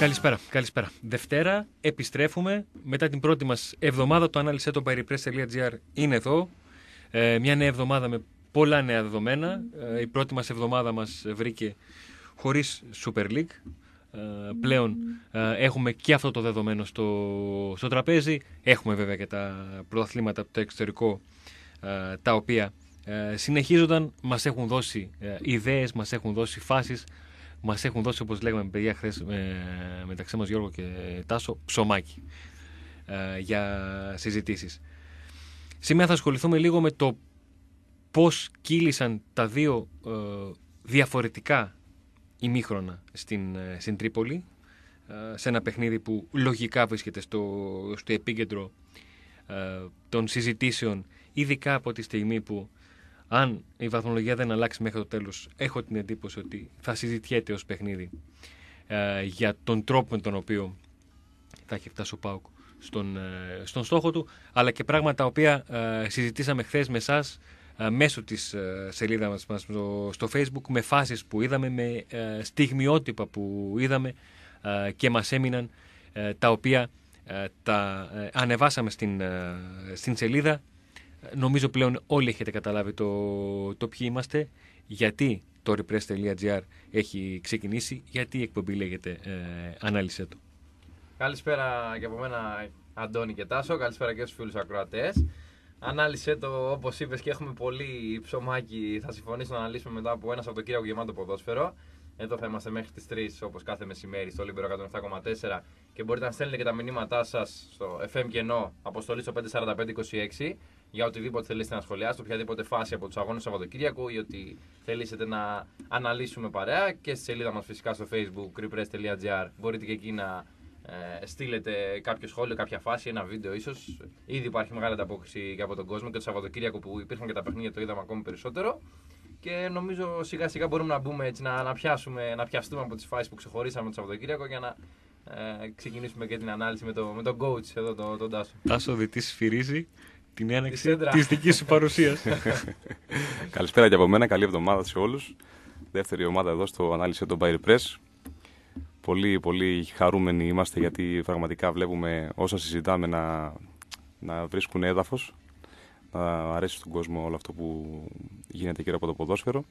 Καλησπέρα, καλησπέρα. Δευτέρα επιστρέφουμε μετά την πρώτη μας εβδομάδα. Το ανάλυσε το paripress.gr είναι εδώ. Ε, μια νέα εβδομάδα με πολλά νέα δεδομένα. Ε, η πρώτη μας εβδομάδα μας βρήκε χωρίς Super League. Ε, πλέον ε, έχουμε και αυτό το δεδομένο στο, στο τραπέζι. Έχουμε βέβαια και τα πρωταθλήματα από το εξωτερικό ε, τα οποία συνεχίζονταν. Μας έχουν δώσει ιδέες, μας έχουν δώσει φάσεις, μας έχουν δώσει όπως λέγαμε παιδιά χθες μεταξύ μας Γιώργο και Τάσο ψωμάκι για συζητήσεις. Σήμερα θα ασχοληθούμε λίγο με το πώς κύλησαν τα δύο διαφορετικά ημίχρονα στην, ε, στην Τρίπολη ε, σε ένα παιχνίδι που λογικά βρίσκεται στο, στο επίκεντρο ε, των συζητήσεων ειδικά από τη στιγμή που αν η βαθμολογία δεν αλλάξει μέχρι το τέλος έχω την εντύπωση ότι θα συζητιέται ως παιχνίδι για τον τρόπο με τον οποίο θα έχει φτάσει ο Πάουκ στον, στον στόχο του αλλά και πράγματα τα οποία συζητήσαμε χθες με εσάς ε, μέσω της ε, σελίδας μας, μας στο facebook με φάσεις που είδαμε, με ε, στιγμιότυπα που είδαμε και μας έμειναν τα οποία τα ανεβάσαμε στην, στην σελίδα. Νομίζω πλέον όλοι έχετε καταλάβει το, το ποιοι είμαστε, γιατί το repress.gr έχει ξεκινήσει, γιατί η εκπομπή λέγεται ε, «Ανάλυσε το». Καλησπέρα και από μένα Αντώνη και Τάσο, καλησπέρα και στους φίλους ακροατές. Ανάλυσε το όπως είπες και έχουμε πολύ ψωμάκι. Θα συμφωνήσω να αναλύσουμε μετά από ένα Σαββατοκύριακο γεμάτο ποδόσφαιρο. Εδώ θα είμαστε μέχρι τις 3 όπως κάθε μεσημέρι στο Λίμπερο 107,4 και μπορείτε να στέλνετε και τα μηνύματά σας στο FM κενό αποστολή στο 54526 για οτιδήποτε θέλετε να σχολιάσετε, οποιαδήποτε φάση από τους αγώνες Σαββατοκύριακου ή ότι θέλετε να αναλύσουμε παρέα και στη σελίδα μας φυσικά στο facebook repress.gr μπορείτε και εκεί να ε, στείλετε κάποιο σχόλιο, κάποια φάση, ένα βίντεο ίσως. Ήδη υπάρχει μεγάλη ανταπόκριση και από τον κόσμο και το Σαββατοκύριακο που υπήρχαν και τα παιχνίδια το είδαμε ακόμη περισσότερο. Και νομίζω σιγά σιγά μπορούμε να μπούμε έτσι, να, να, πιάσουμε, να πιαστούμε από τις φάσεις που ξεχωρίσαμε το Σαββατοκύριακο για να ε, ξεκινήσουμε και την ανάλυση με, το, με τον coach εδώ, τον, τον Τάσο. Τάσο Δητή σφυρίζει την έναξη της δικής σου παρουσίας. Καλησπέρα και από μένα, καλή εβδομάδα σε όλους. Δεύτερη ομάδα εδώ στο ανάλυση των Bayer Press. Πολύ, πολύ χαρούμενοι είμαστε γιατί πραγματικά βλέπουμε όσα συζητάμε να, να βρίσκουν έδαφος, να αρέσει στον κόσμο όλο αυτό που γίνεται γύρω από το ποδόσφαιρο.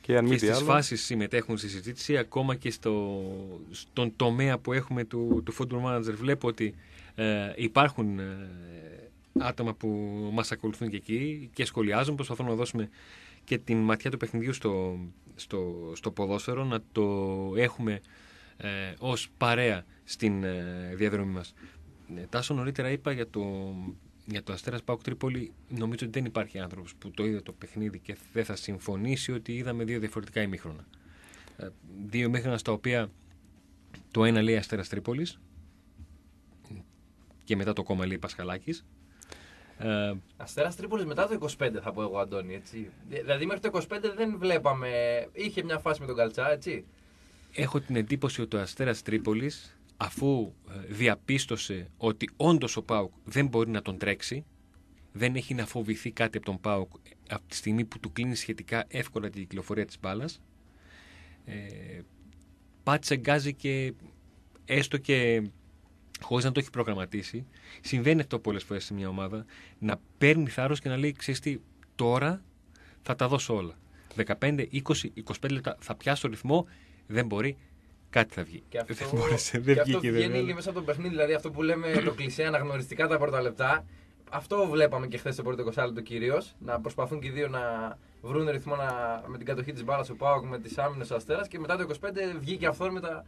Και, αν και στις άλλο... φάσεις συμμετέχουν στη συζήτηση, ακόμα και στο, στον τομέα που έχουμε του, του football manager βλέπω ότι ε, υπάρχουν ε, άτομα που μας ακολουθούν και εκεί και σχολιάζουν, προσπαθούν να δώσουμε και την ματιά του παιχνιδιού στο, στο, στο ποδόσφαιρο, να το έχουμε ε, ως παρέα στην ε, διαδρομή μας. Ε, Τάσο νωρίτερα είπα για το, για το Αστέρας Πάουκ Τρίπολη νομίζω ότι δεν υπάρχει άνθρωπος που το είδε το παιχνίδι και δεν θα συμφωνήσει ότι είδαμε δύο διαφορετικά ημίχρονα. Ε, δύο ημίχρονα στα οποία το ένα λέει Αστέρας Τρίπολης και μετά το κόμμα λέει Πασχαλάκης ε, Αστέρας Τρίπολης μετά το 25 θα πω εγώ, Αντώνη. Έτσι. Δηλαδή μέχρι το 25 δεν βλέπαμε. Είχε μια φάση με τον Καλτσά, έτσι έχω την εντύπωση ότι ο Αστέρας Τρίπολης αφού ε, διαπίστωσε ότι όντως ο Πάουκ δεν μπορεί να τον τρέξει δεν έχει να φοβηθεί κάτι από τον Πάουκ από τη στιγμή που του κλείνει σχετικά εύκολα την κυκλοφορία της μπάλας ε, πάτησε γκάζι και έστω και χωρίς να το έχει προγραμματίσει συμβαίνει αυτό πολλές φορές σε μια ομάδα να παίρνει θάρρος και να λέει ξέρεις τι τώρα θα τα δώσω όλα 15, 20, 25 λεπτά θα πιάσω ρυθμό δεν μπορεί, κάτι θα βγει. Και αυτό, δεν μπόρεσε, δεν και αυτό βγαίνει μέσα από το παιχνίδι, δηλαδή αυτό που λέμε το κλεισέ αναγνωριστικά τα πρώτα λεπτά. Αυτό βλέπαμε και χθες στο πρώτο 20 λεπτό κυρίως. Να προσπαθούν και οι δύο να βρουν ρυθμό να, με την κατοχή της μπάλας ο Πάοκ με τις άμυνες ο Αστέρας και μετά το 25 βγήκε αυθόρμητα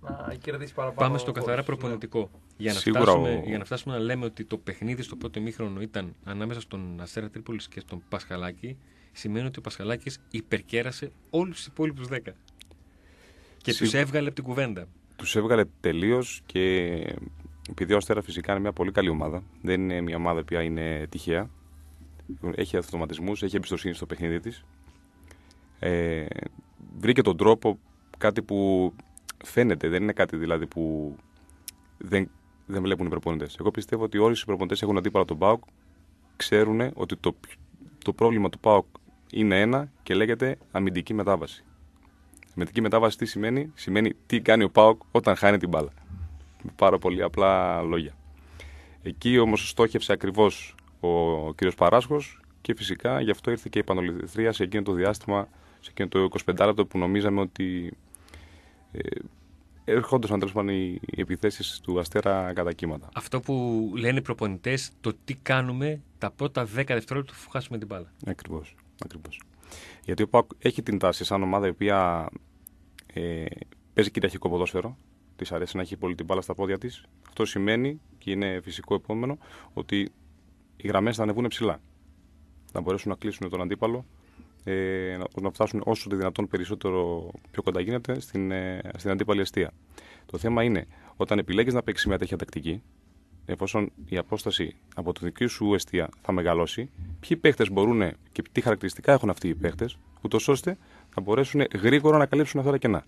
να κερδίσει παραπάνω. Πάμε στο καθαρά προπονητικό. Για, να φτάσουμε, για να φτάσουμε να λέμε ότι το παιχνίδι στο πρώτο ημίχρονο ήταν ανάμεσα στον Αστέρα Τρίπολης και στον Πασχαλάκη, σημαίνει ότι ο Πασχαλάκης υπερκέρασε όλους τους υπόλοιπους 10. Και τους έβγαλε από την κουβέντα. Τους έβγαλε τελείως και επειδή ο Αστέρα φυσικά είναι μια πολύ καλή ομάδα, δεν είναι μια ομάδα που είναι τυχαία. Έχει αυτοματισμούς, έχει εμπιστοσύνη στο παιχνίδι της. Ε, βρήκε τον τρόπο, κάτι που φαίνεται, δεν είναι κάτι δηλαδή που δεν, δεν βλέπουν οι προπονητές. Εγώ πιστεύω ότι όλοι οι προπονητές έχουν αντίπαλα τον Πάοκ, ξέρουν ότι το, το πρόβλημα του Πάοκ είναι ένα και λέγεται αμυντική μετάβαση. Μετρική μετάβαση τι σημαίνει, σημαίνει τι κάνει ο Πάοκ όταν χάνει την μπάλα. Με πάρα πολύ απλά λόγια. Εκεί όμως στόχευσε ακριβώς ο κ. Παράσχος και φυσικά γι' αυτό ήρθε και η επανολυθρία σε εκείνο το διάστημα, σε εκείνο το 25 λεπτό που νομίζαμε ότι ε, ερχόντουσαν τέλος πάντων οι, οι επιθέσεις του Αστέρα κατά κύματα. Αυτό που λένε οι προπονητές, το τι κάνουμε τα πρώτα 10 δευτερόλεπτα που χάσουμε την μπάλα. Ακριβώς. Ακριβώς. Γιατί ο Πάοκ έχει την τάση σαν ομάδα η οποία ε, παίζει κυριαρχικό ποδόσφαιρο. Της αρέσει να έχει πολύ την μπάλα στα πόδια της. Αυτό σημαίνει και είναι φυσικό επόμενο ότι οι γραμμές θα ανεβούν ψηλά. Να μπορέσουν να κλείσουν τον αντίπαλο, ε, να φτάσουν όσο το δυνατόν περισσότερο πιο κοντά γίνεται στην, ε, στην αντίπαλη αιστεία. Το θέμα είναι όταν επιλέγεις να παίξεις μια τέτοια τακτική, εφόσον η απόσταση από το δική σου αιστεία θα μεγαλώσει, ποιοι παίχτες μπορούν και τι χαρακτηριστικά έχουν αυτοί οι παίχτες, ούτως ώστε να μπορέσουν γρήγορα να καλύψουν αυτά τα κενά.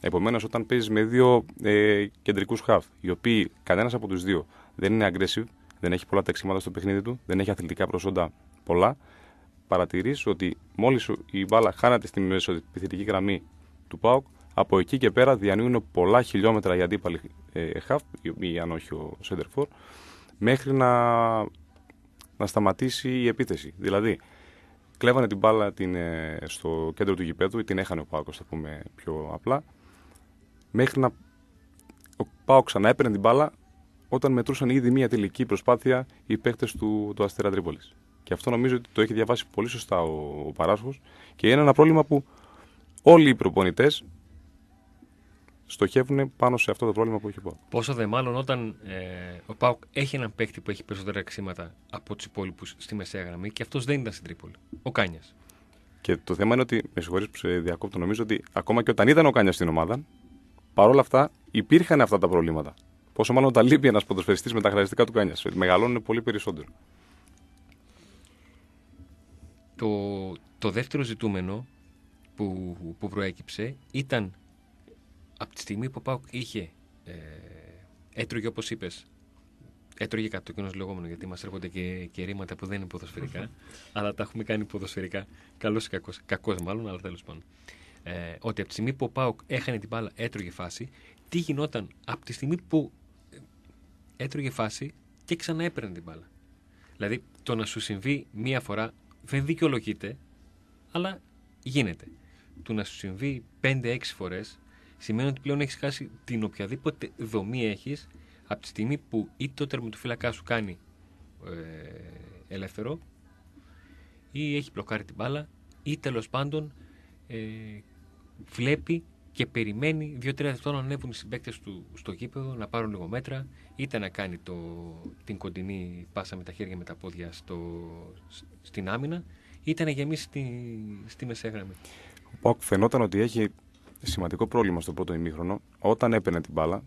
Επομένως, όταν παίζεις με δύο ε, κεντρικούς χαφ, οι οποίοι κανένας από τους δύο δεν είναι aggressive, δεν έχει πολλά ταξίματα στο παιχνίδι του, δεν έχει αθλητικά προσόντα πολλά, παρατηρεί ότι μόλις η μπάλα χάνεται στη μεσοεπιθετική γραμμή του ΠΑΟΚ, από εκεί και πέρα διανύουν πολλά χιλιόμετρα οι αντίπαλοι ε, χαφ, ή αν όχι ο Σέντερφορ, μέχρι να, να σταματήσει η επίθεση. Δηλαδή, κλέβανε την μπάλα την, ε, στο κέντρο του γηπέδου, ή την έχανε ο Πάοκ, θα πούμε πιο απλά, μέχρι να ο Πάοκ ξανά έπαιρνε την μπάλα όταν μετρούσαν ήδη μια τελική προσπάθεια οι παίκτες του, του Αστέρα Τρίπολης. Και αυτό νομίζω ότι το έχει διαβάσει πολύ σωστά ο, ο Παράσχος και είναι ένα πρόβλημα που όλοι οι προπονητές στοχεύουν πάνω σε αυτό το πρόβλημα που έχει ο Πόσο δε μάλλον όταν ε, ο Πάουκ έχει έναν παίκτη που έχει περισσότερα αξίματα από τους υπόλοιπους στη μεσαία γραμμή και αυτός δεν ήταν στην Τρίπολη. Ο Κάνιας. Και το θέμα είναι ότι, με συγχωρείς που σε διακόπτω, νομίζω ότι ακόμα και όταν ήταν ο Κάνιας στην ομάδα, παρόλα αυτά υπήρχαν αυτά τα προβλήματα. Πόσο μάλλον όταν λείπει ένας ποδοσφαιριστής με τα χαρακτηριστικά του Κάνιας. Μεγαλώνουν πολύ περισσότερο. Το, το δεύτερο ζητούμενο που, που προέκυψε ήταν από τη στιγμή που ο Πάουκ είχε ε, έτρωγε όπως είπες, έτρωγε κατά το κοινό λεγόμενο γιατί μας έρχονται και, και ρήματα που δεν είναι ποδοσφαιρικά, αλλά τα έχουμε κάνει ποδοσφαιρικά. Καλός ή κακός. Κακός μάλλον, αλλά τέλος πάντων. Ε, ότι από τη στιγμή που ο Πάουκ έχανε την μπάλα, έτρωγε φάση, τι γινόταν από τη στιγμή που ε, έτρωγε φάση και ξανά έπαιρνε την μπάλα. Δηλαδή το να σου συμβεί μία φορά δεν δικαιολογείται, αλλά γίνεται. Το να σου συμβεί 5-6 φορές σημαίνει ότι πλέον έχεις χάσει την οποιαδήποτε δομή έχεις από τη στιγμή που είτε το τερματοφύλακά σου κάνει ε, ελεύθερο ή έχει μπλοκάρει την μπάλα ή τέλος πάντων ε, βλέπει και περιμένει δύο-τρία δευτερόλεπτα να ανέβουν οι συμπαίκτες του στο γήπεδο, να πάρουν λίγο μέτρα, είτε να κάνει το, την κοντινή πάσα με τα χέρια με τα πόδια στο, στην άμυνα, είτε να γεμίσει στη, στη μεσαία γραμμή. Ο Πάκ φαινόταν ότι έχει σημαντικό πρόβλημα στο πρώτο ημίχρονο. Όταν έπαιρνε την μπάλα,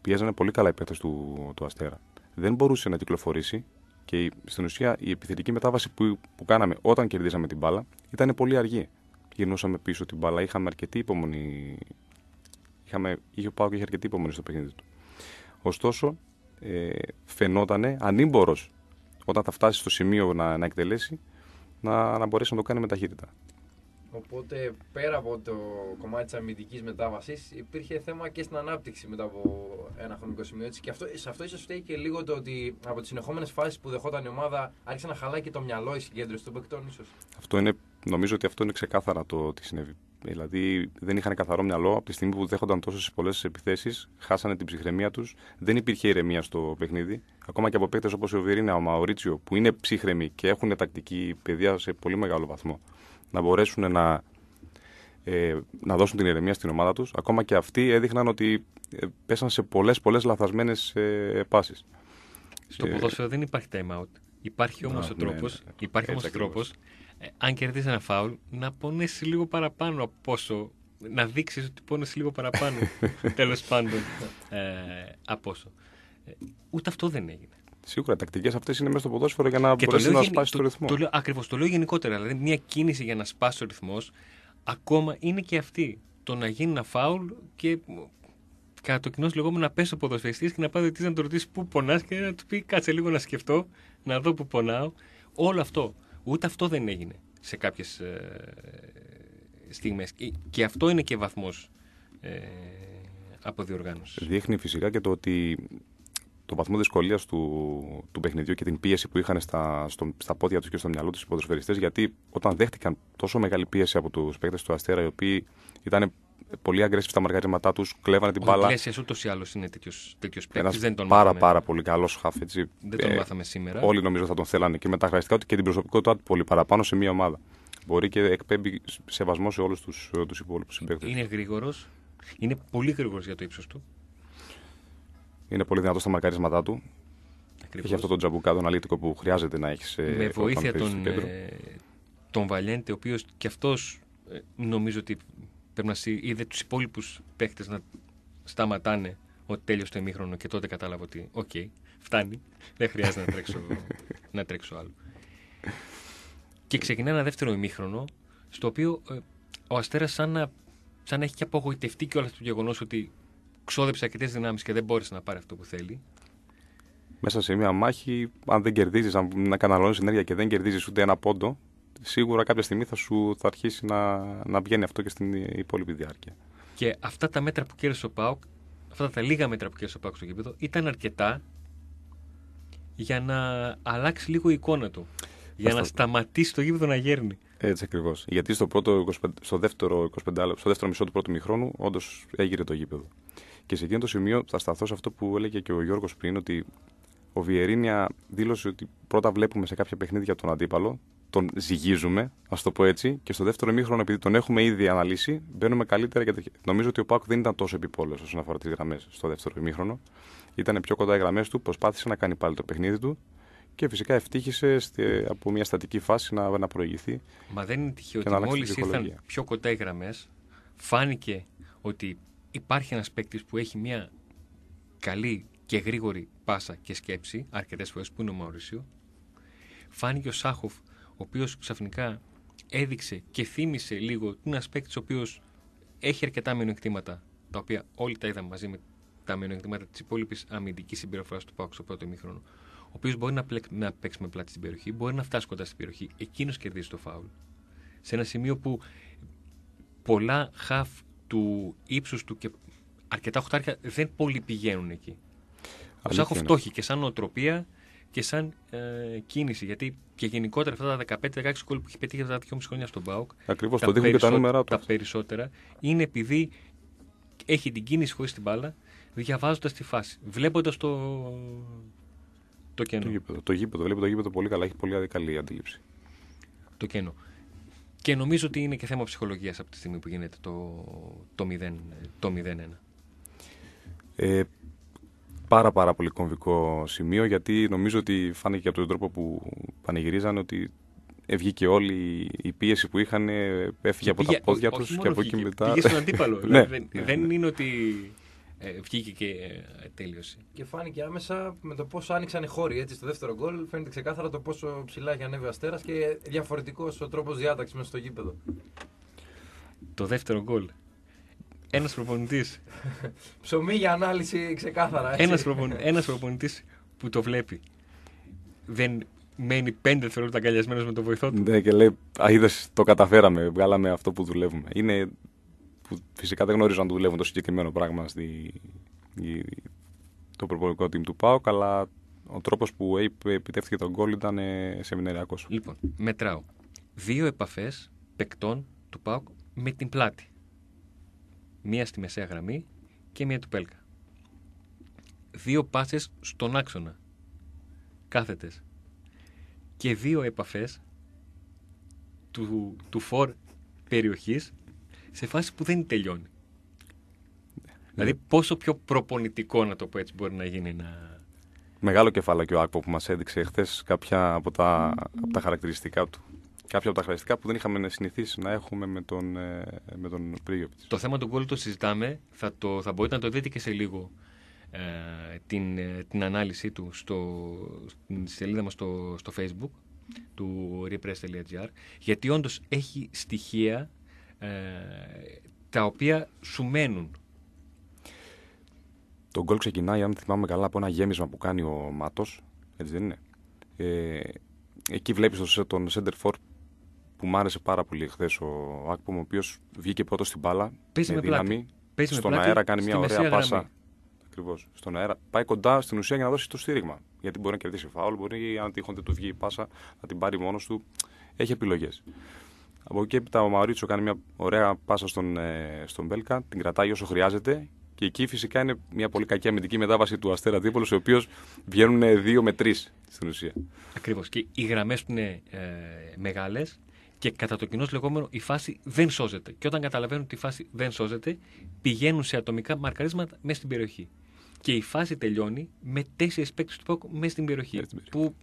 πιέζανε πολύ καλά οι παίκτες του, του Αστέρα. Δεν μπορούσε να κυκλοφορήσει και στην ουσία η επιθετική μετάβαση που, που κάναμε όταν κερδίσαμε την μπάλα ήταν πολύ αργή. Γυρνούσαμε πίσω την μπάλα, είχαμε αρκετή υπομονή. Είχαμε, είχε ο Πάο είχε αρκετή υπομονή στο παιχνίδι του. Ωστόσο, ε, φαινόταν ανήμπορος όταν θα φτάσει στο σημείο να, να εκτελέσει να, να μπορέσει να το κάνει με ταχύτητα. Οπότε πέρα από το κομμάτι της αμυντικής μετάβασης, υπήρχε θέμα και στην ανάπτυξη μετά από ένα χρονικό σημείο. Έτσι. Και αυτό, σε αυτό ίσως φταίει και λίγο το ότι από τις συνεχόμενες φάσεις που δεχόταν η ομάδα άρχισε να χαλάει και το μυαλό, η συγκέντρωση των παικτών, ίσως. Αυτό είναι, νομίζω ότι αυτό είναι ξεκάθαρα το τι συνέβη. Δηλαδή δεν είχαν καθαρό μυαλό από τη στιγμή που δέχονταν τόσες πολλές επιθέσεις, χάσανε την ψυχραιμία τους, δεν υπήρχε ηρεμία στο παιχνίδι. Ακόμα και από παίκτες όπως ο Βιερίνα, ο Μαωρίτσιο, που είναι ψύχρεμοι και έχουν τακτική παιδεία σε πολύ μεγάλο βαθμό να μπορέσουν να, ε, να δώσουν την ηρεμία στην ομάδα τους. Ακόμα και αυτοί έδειχναν ότι ε, πέσαν σε πολλές, πολλές λαθασμένες ε, πάσεις. Στο ποδόσφαιρο δεν υπάρχει time out. Υπάρχει όμως ο ναι, τρόπος, ναι, ναι. Υπάρχει όμως ο τρόπος ε, αν κερδίσεις ένα φάουλ, να πονέσει λίγο παραπάνω από όσο. Να δείξεις ότι πόνεσαι λίγο παραπάνω. Τέλος πάντων, ε, από όσο. Ε, ούτε αυτό δεν έγινε. Σίγουρα, οι τακτικές αυτές είναι μέσα στο ποδόσφαιρο για να μπορέσει να σπάσεις το, το ρυθμό. Το, Ακριβώς, το λέω γενικότερα. Δηλαδή, μια κίνηση για να σπάσεις ο ρυθμό, ακόμα είναι και αυτή. Το να γίνει ένα φάουλ και κατά το κοινό λεγόμενο να πέσει ο ποδοσφαιριστής και να πάει ο να του ρωτήσεις πού πονάς και να του πει κάτσε λίγο να σκεφτώ, να δω πού πονάω. Όλο αυτό. Ούτε αυτό δεν έγινε σε κάποιες στιγμές. Και- Και αυτό είναι και βαθμός ε, αποδιοργάνωσης. Δείχνει φυσικά και το ότι το βαθμό δυσκολίας του, του παιχνιδιού και την πίεση που είχαν στα, στο, στα πόδια τους και στο μυαλό τους οι ποδοσφαιριστές γιατί όταν δέχτηκαν τόσο μεγάλη πίεση από τους παίκτες του Αστέρα, οι οποίοι ήταν πολύ aggressive στα μαργαρίσματά τους, κλέβανε την Ο μπάλα. Ιglesias ούτως ή άλλως είναι τέτοιος, τέτοιος Ένας παίκτης, δεν τον πάρα, μάθαμε, πάρα πολύ καλός χαφ. Έτσι. δεν τον Ε, μάθαμε σήμερα. Όλοι νομίζω θα τον θέλανε και με τα χαρακτηριστικά του και την προσωπικότητά του πολύ παραπάνω σε μια ομάδα. Μπορεί και εκπέμπει σεβασμό σε όλους τους τους υπόλοιπους συμπαίκτες. Είναι γρήγορος, είναι πολύ γρήγορος για το ύψος του. Είναι πολύ δυνατός στα μαρκαρίσματά του. Ακριβώς. Έχει αυτό το τζαμπουκά, τον αλήτικο που χρειάζεται να έχεις σε με βοήθεια όταν παίζεις τον, στο κέντρο. ε, τον Βαλέντε, ο οποίος και αυτός νομίζω ότι πρέπει να σύ- είδε τους υπόλοιπους παίχτες να σταματάνε ότι τέλειωσε το ημίχρονο και τότε κατάλαβα ότι οκ, φτάνει, δεν χρειάζεται να τρέξω, να τρέξω άλλο. Και ξεκινάει ένα δεύτερο ημίχρονο, στο οποίο ε, ο Αστέρας σαν να, σαν να έχει και απογοητευτεί και όλα το γεγονός ότι ξόδεψε αρκετές δυνάμεις και δεν μπόρεσε να πάρει αυτό που θέλει. Μέσα σε μια μάχη, αν δεν κερδίζεις, αν να καταναλώνει ενέργεια και δεν κερδίζεις ούτε ένα πόντο, σίγουρα κάποια στιγμή θα σου θα αρχίσει να, να βγαίνει αυτό και στην υπόλοιπη διάρκεια. Και αυτά τα μέτρα που κέρδισε ο Πάουκ, αυτά τα λίγα μέτρα που κέρδισε ο Πάουκ στο γήπεδο, ήταν αρκετά για να αλλάξει λίγο η εικόνα του. Για Αυτό. να σταματήσει το γήπεδο να γέρνει. Έτσι ακριβώς. Γιατί στο, πρώτο 25, στο, δεύτερο 25, λεπτό- στο δεύτερο μισό του πρώτου μηχρόνου, όντως έγειρε το γήπεδο. Και σε εκείνο το σημείο θα σταθώ σε αυτό που έλεγε και ο Γιώργος πριν, ότι ο Βιερίνια δήλωσε ότι πρώτα βλέπουμε σε κάποια παιχνίδια τον αντίπαλο, τον ζυγίζουμε, ας το πω έτσι, και στο δεύτερο μήχρονο, επειδή τον έχουμε ήδη αναλύσει, μπαίνουμε καλύτερα. Και... Νομίζω ότι ο Πάκου δεν ήταν τόσο επιπόλαιος όσον αφορά τις γραμμές στο δεύτερο ημίχρονο. Ήταν πιο κοντά οι γραμμές του, προσπάθησε να κάνει πάλι το παιχνίδι του και φυσικά ευτύχησε στη- από μια στατική φάση να, να προηγηθεί. Μα δεν είναι τυχαίο Και να ότι αλλάξει μόλις την ήρθαν ψυχολογία. πιο κοντά οι γραμμές, φάνηκε ότι υπάρχει ένας παίκτης που έχει μια καλή και γρήγορη πάσα και σκέψη, αρκετές φορές που είναι ο Μαουρίσιο. Φάνηκε ο Σάχοφ, ο οποίος ξαφνικά έδειξε και θύμισε λίγο ότι είναι ένα παίκτης ο οποίος έχει αρκετά μειονεκτήματα, τα οποία όλοι τα είδαμε μαζί με τα μειονεκτήματα της υπόλοιπης αμυντικής συμπεριφοράς του Πάουκ στο πρώτο ημίχρονο. Ο οποίος μπορεί να, πλεκ- να παίξει με πλάτη στην περιοχή, μπορεί να φτάσει κοντά στην περιοχή. Εκείνος κερδίζει το φάουλ. Σε ένα σημείο που πολλά χαφ του ύψους του και αρκετά οχτάρια δεν πολύ πηγαίνουν εκεί. Ο Αλήθεια Σάχοφ είναι. το έχει και σαν νοοτροπία και σαν ε, κίνηση. Γιατί και γενικότερα αυτά τα 15-16 γκολ που έχει πετύχει αυτά τα 2,5 χρόνια στον Μπάουκ. Ακριβώς το δείχνουν και τα νούμερα τους. Τα περισσότερα είναι επειδή έχει την κίνηση χωρίς την μπάλα, διαβάζοντας τη φάση, βλέποντας το, το κενό. Το γήπεδο, το γήπεδο, βλέπει το γήπεδο πολύ καλά, έχει πολύ καλή αντίληψη. το κενό. Και νομίζω ότι είναι και θέμα ψυχολογίας από τη στιγμή που γίνεται το, το 0, το 0-1. Ε, πάρα πάρα πολύ κομβικό σημείο γιατί νομίζω ότι φάνηκε και από τον τρόπο που πανηγυρίζαν ότι βγήκε όλη η πίεση που είχαν, ε, έφυγε από Πήγε- τα πόδια ό- τους όχι και μόνο από εκεί βγήκε, μετά. Πήγε στον αντίπαλο. Ναι, δηλαδή δεν, ναι, δεν ναι. είναι ότι ε, βγήκε και ε, τέλειωσε. Και φάνηκε άμεσα με το πόσο άνοιξαν οι χώροι. Έτσι, στο δεύτερο γκολ φαίνεται ξεκάθαρα το πόσο ψηλά έχει ανέβει ο Αστέρας και διαφορετικός ο τρόπος διάταξης μέσα στο γήπεδο. Το δεύτερο γκολ. Ένας προπονητής Ψωμί για ανάλυση ξεκάθαρα. Έτσι. ένας προπον, ένας προπονητής που το βλέπει δεν μένει πέντε δευτερόλεπτα αγκαλιασμένος με τον βοηθό του. Ναι, και λέει, Α, είδες, το καταφέραμε, βγάλαμε αυτό που δουλεύουμε. Είναι που φυσικά δεν γνωρίζω αν δουλεύουν το συγκεκριμένο πράγμα στη, η- το προπονητικό team του ΠΑΟΚ, αλλά ο τρόπος που επ- επιτεύχθηκε τον γκολ ήταν ε, σεμιναριακός. Λοιπόν, μετράω. Δύο επαφές παικτών του ΠΑΟΚ με την πλάτη. Μία στη μεσαία γραμμή και μία του Πέλκα. Δύο πάσες στον άξονα. Κάθετες. Και δύο επαφές του, του φορ περιοχής σε φάση που δεν τελειώνει. Δηλαδή πόσο πιο προπονητικό να το πω έτσι μπορεί να γίνει να... Μεγάλο κεφάλαιο και ο Άκπο που μας έδειξε χθες κάποια από τα, από τα χαρακτηριστικά του. Κάποια από τα χαρακτηριστικά που δεν είχαμε συνηθίσει να έχουμε με τον, ε, με τον Πρίγιοβιτς. Το θέμα του γκολ το συζητάμε. Θα, το, θα μπορείτε να το δείτε και σε λίγο ε, την, ε, την ανάλυση του στο, στην σελίδα μας στο, στο facebook του repress.gr γιατί όντως έχει στοιχεία ε, τα οποία σου μένουν. Το γκολ ξεκινάει, αν θυμάμαι καλά, από ένα γέμισμα που κάνει ο Μάτος, έτσι δεν είναι; Ε, εκεί βλέπεις τον, τον center for που μου άρεσε πάρα πολύ χθε ο Άκπομ, ο οποίος βγήκε πρώτος στην μπάλα. Παίζει με με δύναμη. πλάτη. Παίζει με Στον πλάτη αέρα κάνει στη μια μεσαία ωραία γραμμή. πάσα. Ακριβώς. Στον αέρα. Πάει κοντά στην ουσία για να δώσει το στήριγμα. Γιατί μπορεί να κερδίσει φάουλ, μπορεί αν τυχόν δεν του βγει η πάσα να την πάρει μόνος του. Έχει επιλογές. Από εκεί και έπειτα ο Μαουρίτσο κάνει μια ωραία πάσα στον, ε, στον Μπέλκα, την κρατάει όσο χρειάζεται. Και εκεί φυσικά είναι μια πολύ κακή αμυντική μετάβαση του Αστέρα Τρίπολη, ο οποίο βγαίνουν 2 με 3 στην ουσία. Ακριβώς. Και οι γραμμές του είναι ε, μεγάλες και κατά το κοινό λεγόμενο η φάση δεν σώζεται. Και όταν καταλαβαίνουν ότι η φάση δεν σώζεται, πηγαίνουν σε ατομικά μαρκαρίσματα μέσα στην περιοχή. Και η φάση τελειώνει με τέσσερις παίκτες του Πάκου μέσα στην περιοχή. Μέσα στην Που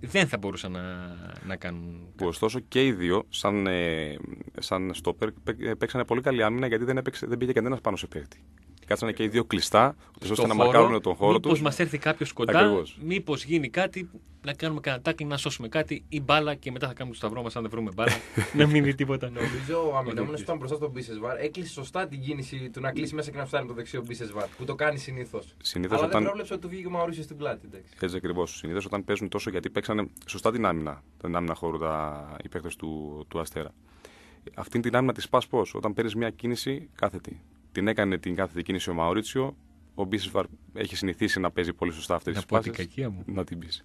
δεν θα μπορούσαν να, να κάνουν. Που ωστόσο και οι δύο, σαν, ε, σαν στόπερ, παί- ε, παίξανε πολύ καλή άμυνα γιατί δεν, έπαιξε, δεν πήγε κανένας πάνω σε παίχτη. Κάτσανε και οι δύο κλειστά, ώστε να μαρκάρουν τον χώρο τους. Μήπως μας έρθει κάποιος κοντά, Ακριβώς. μήπως γίνει κάτι, να κάνουμε κανένα τάκλι, να σώσουμε κάτι ή μπάλα και μετά θα κάνουμε το σταυρό μας αν δεν βρούμε μπάλα. να μην είναι τίποτα. Νομίζω ο αμυνόμενο που ήταν μπροστά στον Μπίσεσβαρ έκλεισε σωστά την κίνηση του να κλείσει μέσα και να φτάνει το δεξιό Μπίσεσβαρ. Που το κάνει συνήθως. Συνήθως Αλλά όταν- δεν πρόβλεψε ότι του βγήκε ο Μαουρίσιος στην πλάτη. εντάξει. Έτσι ακριβώς. Συνήθως όταν παίζουν τόσο γιατί παίξανε σωστά την άμυνα, την άμυνα χώρου τα, οι παίχτε του, του Αστέρα. Αυτήν την άμυνα της πας πώς, όταν παίρνεις μια κίνηση κάθετη. Την έκανε την κάθετη κίνηση ο Μαουρίτσιο. Ο Μπίσεσβαρ έχει συνηθίσει να παίζει πολύ σωστά αυτές Να τις πω την πάσει. κακία μου. Να την πεις.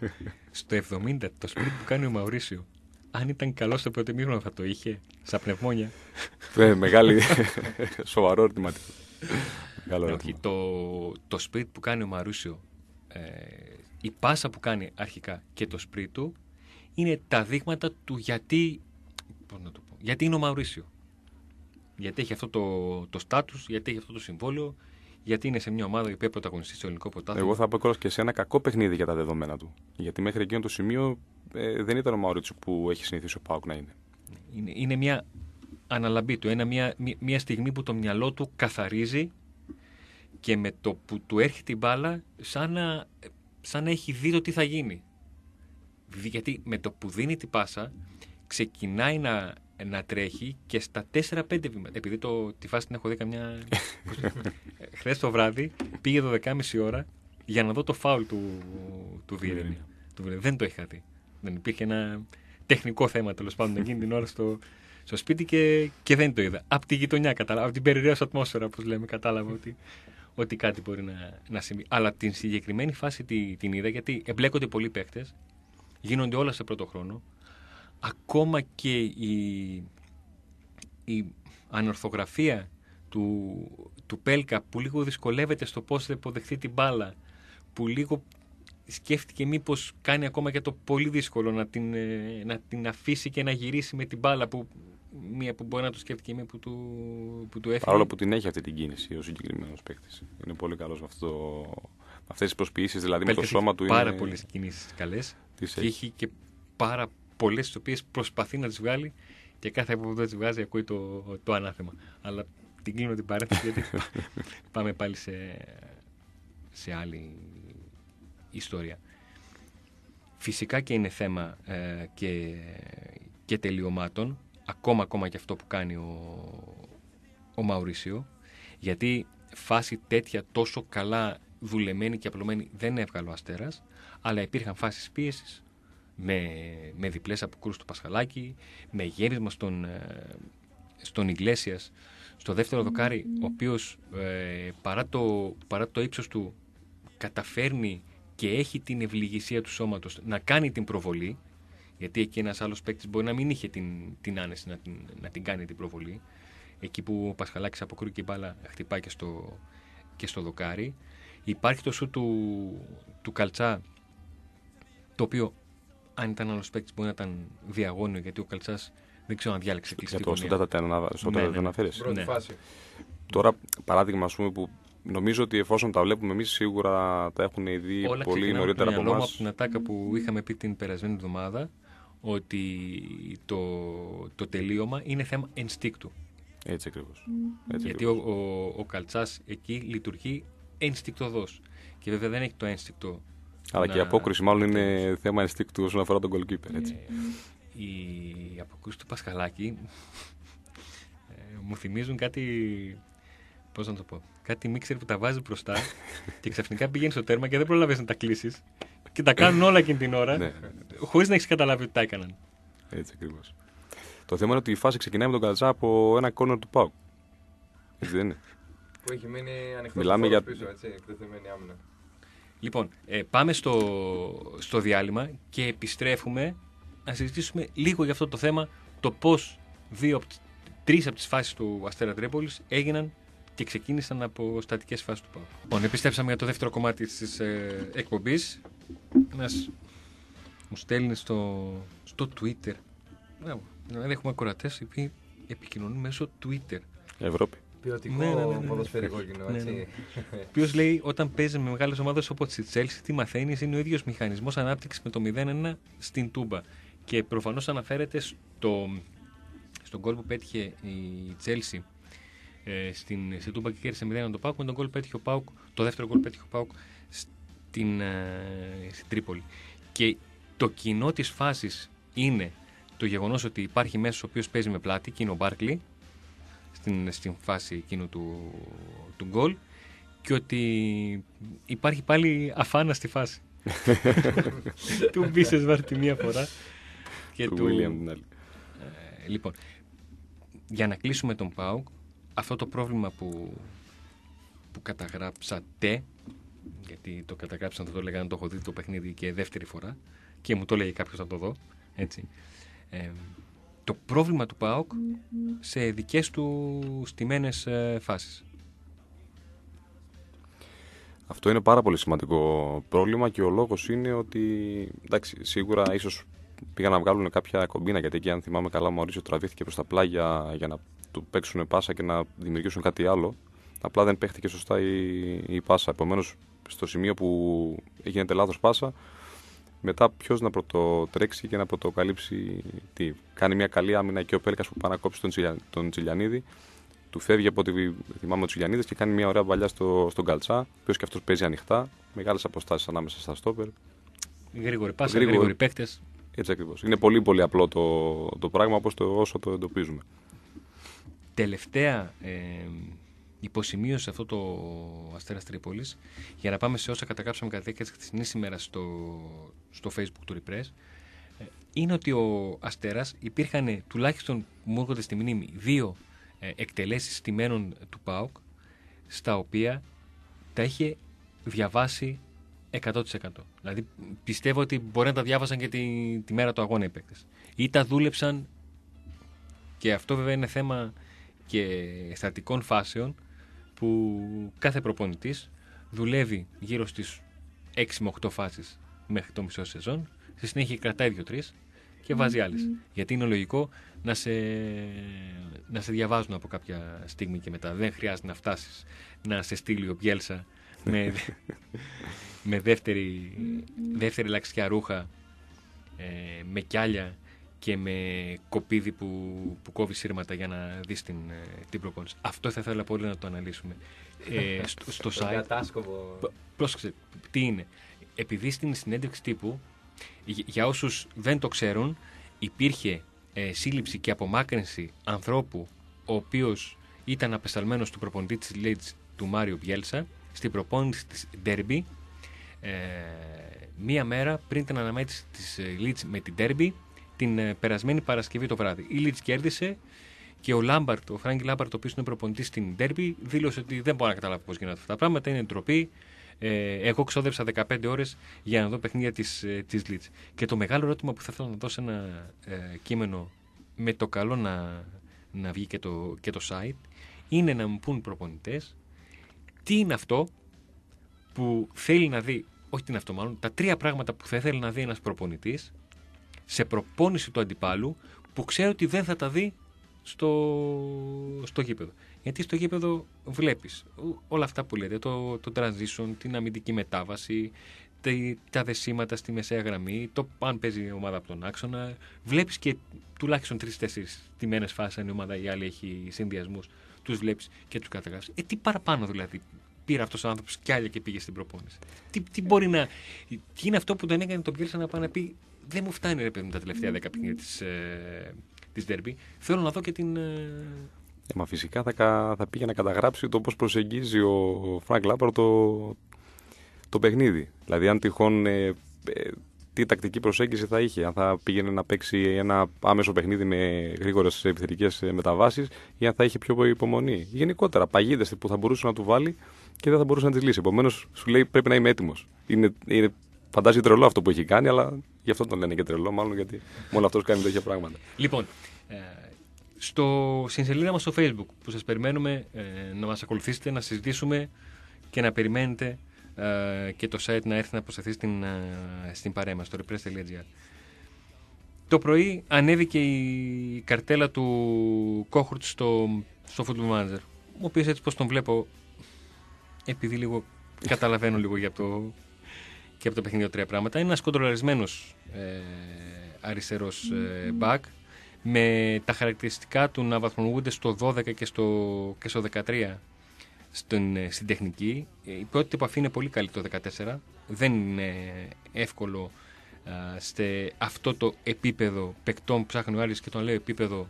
Στο 70 το σπίτι που κάνει ο Μαουρίσιο, αν ήταν καλό στο πρώτο μήνυμα θα το είχε, σαν πνευμόνια. ε, μεγάλη. Σοβαρό ερωτηματικό. Καλό Ναι, ερώτημα. όχι, το, το σπίτι που κάνει ο Μαρούσιο, ε, η πάσα που κάνει αρχικά και το σπίτι του, είναι τα δείγματα του γιατί, πώς να το πω, γιατί είναι ο Μαουρίσιο. Γιατί έχει αυτό το, το στάτους, γιατί έχει αυτό το συμβόλαιο, γιατί είναι σε μια ομάδα η οποία πρωταγωνιστεί στο ελληνικό πρωτάθλημα. Εγώ θα πω κιόλας και σε ένα κακό παιχνίδι για τα δεδομένα του. Γιατί μέχρι εκείνο το σημείο ε, δεν ήταν ο Μαουρίτσιο που έχει συνηθίσει ο Πάουκ να είναι. Είναι, είναι μια αναλαμπή του, ένα, μια, μια, μια στιγμή που το μυαλό του καθαρίζει και με το που του έρχεται η μπάλα σαν να, σαν να έχει δει το τι θα γίνει. Δι- Γιατί με το που δίνει την πάσα ξεκινάει να, να τρέχει και στα 4-5 βήματα. Επειδή το, τη φάση την έχω δει καμιά. Χθες το βράδυ πήγε 12.30 ώρα για να δω το φάουλ του, του Βιερίνια. Του Βιερίνια. Δεν το είχα δει. Δεν υπήρχε ένα τεχνικό θέμα τέλος πάντων εκείνη την ώρα στο, στο σπίτι και, και δεν το είδα. Από τη γειτονιά κατάλαβα, από την περιραίω ατμόσφαιρα, όπως λέμε, κατάλαβα ότι, ότι κάτι μπορεί να, να συμβεί. Αλλά την συγκεκριμένη φάση τη, την είδα γιατί εμπλέκονται πολλοί παίκτες, γίνονται όλα σε πρώτο χρόνο. Ακόμα και η, η ανορθογραφία του, του Πέλκα που λίγο δυσκολεύεται στο πώς θα υποδεχθεί την μπάλα, που λίγο σκέφτηκε μήπως κάνει ακόμα και το πολύ δύσκολο να την, ε, να την αφήσει και να γυρίσει με την μπάλα που μία που μπορεί να το σκέφτηκε μία που του, που του έφυγε. Παρόλο που την έχει αυτή την κίνηση ο συγκεκριμένος παίκτης. Είναι πολύ καλός με, αυτό, με αυτές τις προσποιήσεις, δηλαδή με το Πέλκας σώμα έχει του. πάρα είναι... πολλές κινήσεις καλές τις και έχει. έχει και πάρα πολλές τις οποίες προσπαθεί να τις βγάλει και κάθε που δεν τις βγάζει ακούει το, το ανάθεμα. Αλλά την κλείνω την παρένθεση γιατί πάμε πάλι σε, σε άλλη ιστορία. Φυσικά και είναι θέμα ε, και, και τελειωμάτων, ακόμα, ακόμα και αυτό που κάνει ο, ο Μαουρίσιο, γιατί φάση τέτοια τόσο καλά δουλεμένη και απλωμένη δεν έβγαλε ο Αστέρας, αλλά υπήρχαν φάσεις πίεσης με, με διπλές αποκρούσεις του Πασχαλάκη, με γέμισμα στον, ε, στον Ιγκλέσιας, στο δεύτερο δοκάρι, ο οποίος ε, παρά, το, παρά το ύψος του καταφέρνει και έχει την ευληγησία του σώματος να κάνει την προβολή, γιατί εκεί ένας άλλος παίκτης μπορεί να μην είχε την, την άνεση να την, να την κάνει την προβολή. Εκεί που ο Πασχαλάκης αποκρούει και η μπάλα χτυπάει και στο, και στο δοκάρι. Υπάρχει το σου του, του Καλτσά, το οποίο αν ήταν άλλος παίκτης μπορεί να ήταν διαγώνιο, γιατί ο Καλτσάς δεν ξέρω αν διάλεξε κλειστή Για το γωνία. στο τέταρτο ανα- στο Ναι, τέταρτο ναι. αναφέρεσαι. Πρώτη Ναι. φάση. Τώρα, παράδειγμα, ας πούμε, που νομίζω ότι εφόσον τα βλέπουμε εμείς, σίγουρα τα έχουν δει Όλα πολύ ξεκινάνε νωρίτερα από, το από μυαλό μου εμάς. από την ατάκα που είχαμε πει την περασμένη εβδομάδα ότι το, το τελείωμα είναι θέμα ενστίκτου. Έτσι ακριβώς. Γιατί ο, ο, ο Καλτσάς εκεί λειτουργεί ενστικτοδός. Και βέβαια δεν έχει το ένστικτο. Αλλά να- και η απόκριση μάλλον είναι θέμα ενστίκτου όσον αφορά τον goalkeeper. Έτσι. Ε, οι αποκρούσεις του Πασχαλάκη ε, μου θυμίζουν κάτι. Πώς να το πω. Κάτι μίξερ που τα βάζει μπροστά και ξαφνικά πηγαίνει στο τέρμα και δεν προλαβαίνεις να τα κλείσεις. Και τα κάνουν όλα εκείνη την ώρα, Ναι. χωρίς να έχεις καταλάβει ότι τα έκαναν. Έτσι ακριβώς. Το θέμα είναι ότι η φάση ξεκινάει με τον Καλτσά από ένα κόρνερ του Πάου. Έτσι δεν είναι; Που έχει μείνει ανοιχτό Μιλάμε για... για- πίσω, έτσι, εκτεθειμένη άμυνα. Λοιπόν, ε, πάμε στο, στο διάλειμμα και επιστρέφουμε να συζητήσουμε λίγο για αυτό το θέμα, το πώς δύο, από τις- τρεις από τις φάσεις του Αστέρα Τρίπολης έγιναν και ξεκίνησαν από στατικές φάσεις του ΠΑΟΚ. Λοιπόν, επιστρέψαμε για το δεύτερο κομμάτι της ε, εκπομπής. Ένας μου στέλνει στο, στο Twitter. Μπράβο. Δηλαδή έχουμε ακροατές οι οποίοι επικοινωνούν μέσω Twitter. Ευρώπη. Ποιοτικό Ναι, ναι, ναι, ναι. ποδοσφαιρικό κοινό, Ναι, έτσι. ναι. Ο οποίο λέει όταν παίζει με μεγάλες ομάδες όπως η Chelsea, τι μαθαίνεις είναι ο ίδιος μηχανισμός ανάπτυξης με το 0-1 στην Τούμπα. Και προφανώς αναφέρεται στο, στον γκολ που πέτυχε η Chelsea ε, στην, στην Τούμπα και κέρδισε 0-1 το Πάουκ. Με τον γκολ που πέτυχε ο Πάουκ, το δεύτερο γκολ που πέτυχε ο Πάουκ στην, ε, στην Τρίπολη. Και το κοινό της φάσης είναι το γεγονός ότι υπάρχει μέσος ο οποίος παίζει με πλάτη και είναι ο Μπάρκλι στην, στην φάση εκείνου του, του γκολ και ότι υπάρχει πάλι αφάνα στη φάση. του Μπίσες βάρ μία φορά και του του, William την άλλη. ε, λοιπόν, για να κλείσουμε τον ΠΑΟΚ, αυτό το πρόβλημα που, που καταγράψατε, γιατί το καταγράψαν θα το έλεγα να το έχω δει το παιχνίδι και δεύτερη φορά και μου το έλεγε κάποιος να το δω, έτσι. Ε, το πρόβλημα του ΠΑΟΚ σε δικές του στημένες ε, φάσεις. Αυτό είναι πάρα πολύ σημαντικό πρόβλημα και ο λόγος είναι ότι. Εντάξει, σίγουρα ίσως πήγαν να βγάλουν κάποια κομπίνα γιατί εκεί, αν θυμάμαι καλά, ο Μαουρίσιο τραβήθηκε προς τα πλάγια για να του παίξουν πάσα και να δημιουργήσουν κάτι άλλο. Απλά δεν παίχτηκε σωστά η, η πάσα. Επομένως, στο σημείο που γίνεται λάθος πάσα, μετά ποιος να πρωτοτρέξει και να πρωτοκαλύψει τι. Κάνει μια καλή άμυνα και ο Πέλκας που πάει να κόψει τον, Τσιλια, τον Τσιλιανίδη. Του φεύγει από ό,τι θυμάμαι ο Τσιλιανίδης και κάνει μια ωραία παλιά στο, στον Καλτσά, ο οποίος και αυτός παίζει ανοιχτά. Μεγάλες αποστάσεις ανάμεσα στα στόπερ. Γρήγορη πάσα, Γρήγορη. γρήγοροι παίκτες. Έτσι ακριβώς. Είναι πολύ πολύ απλό το, το πράγμα όπως το, όσο το εντοπίζουμε. τελευταία ε, υποσημείωση σε αυτό το Αστέρας Τρίπολης για να πάμε σε όσα καταγράψαμε κατά τη διάρκεια της χθεσινής ημέρας στο, στο facebook του Repress ε, είναι ότι ο Αστέρας υπήρχαν τουλάχιστον μου έρχονται στη μνήμη δύο ε, εκτελέσεις στημένων του ΠΑΟΚ στα οποία τα είχε διαβάσει 100%. Δηλαδή πιστεύω ότι μπορεί να τα διάβασαν και τη, τη μέρα του αγώνα οι παίκτες. Ή τα δούλεψαν και αυτό βέβαια είναι θέμα και στατικών φάσεων που κάθε προπονητής δουλεύει γύρω στις 6 με 8 φάσεις μέχρι το μισό σεζόν. Στη συνέχεια κρατάει 2-3 και βάζει άλλες. Γιατί είναι λογικό να σε, να σε διαβάζουν από κάποια στιγμή και μετά. Δεν χρειάζεται να φτάσεις να σε στείλει ο Μπιέλσα με, με δεύτερη, δεύτερη λαξιά ρούχα ε, με κιάλια και με κοπίδι που, που κόβει σύρματα για να δεις την, ε, την προπόνηση. Αυτό θα ήθελα πολύ να το αναλύσουμε. Ε, στο, στο Το site κατάσκοπο. Πρόσεξε, τι είναι. Επειδή στην συνέντευξη τύπου, για- για όσους δεν το ξέρουν, υπήρχε ε, σύλληψη και απομάκρυνση ανθρώπου ο οποίος ήταν απεσταλμένος του προπονητή της Leeds του Μάριο Μπιέλσα στην προπόνηση της Derby ε, μία μέρα πριν την αναμέτρηση της ε, Leeds με την Derby την ε, περασμένη Παρασκευή το βράδυ. Η Leeds κέρδισε και ο Λάμπαρτ, ο Φράγκη Λάμπαρτ, ο οποίος είναι προπονητής στην Derby, δήλωσε ότι δεν μπορώ να καταλάβω πώς γίνονται αυτά τα πράγματα. Είναι ντροπή. Ε, εγώ ξόδεψα 15 ώρες για να δω παιχνίδια της της Leeds. Και το μεγάλο ερώτημα που θα ήθελα να δώσω ένα ε, κείμενο με το καλό να, να βγει και το, και το site είναι να μου πούν προπονητές τι είναι αυτό που θέλει να δει, όχι τι είναι αυτό μάλλον, τα τρία πράγματα που θα ήθελε να δει ένας προπονητής σε προπόνηση του αντιπάλου που ξέρει ότι δεν θα τα δει στο, στο γήπεδο. Γιατί στο γήπεδο βλέπεις ο- όλα αυτά που λέτε, το, το transition, την αμυντική μετάβαση, τε- τα δεσίματα στη μεσαία γραμμή, το αν παίζει η ομάδα από τον άξονα. Βλέπεις και τουλάχιστον τρει-τέσσερι τιμένες φάσεις αν η ομάδα ή η άλλη έχει συνδυασμούς. Τους βλέπεις και τους καταγράφεις. Ε, τι παραπάνω δηλαδή πήρε αυτός ο άνθρωπος κι άλλα και πήγε στην προπόνηση; Τι, τι μπορεί να. Τι είναι αυτό που τον έκανε τον Μπιέλσα να πάει να πει Δεν μου φτάνει ρε παιδί μου τα τελευταία δέκα παιχνίδια της ε, της Derby. Θέλω να δω και την. ε, Ε, μα φυσικά θα, κα- θα πήγε να καταγράψει το πώς προσεγγίζει ο Φρανκ Λάμπαρντ το, το παιχνίδι. Δηλαδή αν τυχόν ε, ε, τι τακτική προσέγγιση θα είχε. Αν θα πήγαινε να παίξει ένα άμεσο παιχνίδι με γρήγορες επιθετικές μεταβάσεις ή αν θα είχε πιο υπομονή. Γενικότερα, παγίδες που θα μπορούσε να του βάλει και δεν θα μπορούσε να τις λύσει. Επομένως, σου λέει πρέπει να είμαι έτοιμος. Είναι, είναι φαντάζει τρελό αυτό που έχει κάνει, αλλά γι' αυτό τον λένε και τρελό, μάλλον γιατί μόνο αυτός κάνει τέτοια πράγματα. Λοιπόν, ε, στο, στην σελίδα μας στο facebook που σας περιμένουμε ε, να μας ακολουθήσετε, να συζητήσουμε και να περιμένετε ε, και το site να έρθει να προσταθεί στην, ε, στην παρέα μας, στο repress.gr. Το πρωί ανέβηκε η καρτέλα του Κόχουρτ στο, στο Football Manager, ο οποίος έτσι πως τον βλέπω, επειδή λίγο καταλαβαίνω λίγο για το, και από το παιχνίδι τρία πράγματα, είναι ένας κοντρολαρισμένος ε, αριστερός ε, back, με τα χαρακτηριστικά του να βαθμολογούνται στο 12 και στο, και στο 13 στην, ε, στην τεχνική. Η πρώτη επαφή είναι πολύ καλή το 14. Δεν είναι εύκολο σε αυτό το επίπεδο παικτών που ψάχνει ο Άρης και τον λέω επίπεδο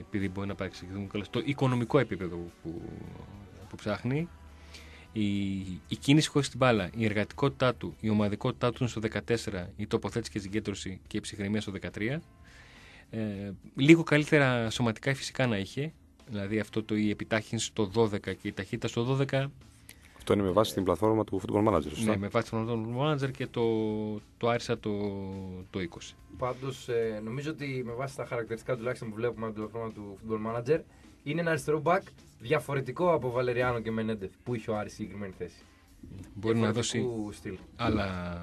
επειδή μπορεί να παρεξηγηθούμε το οικονομικό επίπεδο που, που ψάχνει. Η, η κίνηση χωρίς την μπάλα, η εργατικότητά του, η ομαδικότητά του στο 14, η τοποθέτηση και συγκέντρωση και η ψυχραιμία στο 13 ε, λίγο καλύτερα σωματικά φυσικά να είχε. Δηλαδή αυτό το η επιτάχυνση στο 12 και η ταχύτητα στο 12. Αυτό είναι με βάση την πλατφόρμα του Football Manager, σωστά; Ναι, με βάση την πλατφόρμα του Football Manager και το, το άρισα το, το 20. Πάντως, ε, νομίζω ότι με βάση τα χαρακτηριστικά τουλάχιστον που βλέπουμε από την πλατφόρμα του Football Manager, είναι ένα αριστερό back διαφορετικό από Βαλεριάνο και Μενέντεφ που είχε ο Άρης συγκεκριμένη θέση. Μπορεί να δώσει στυλ. άλλα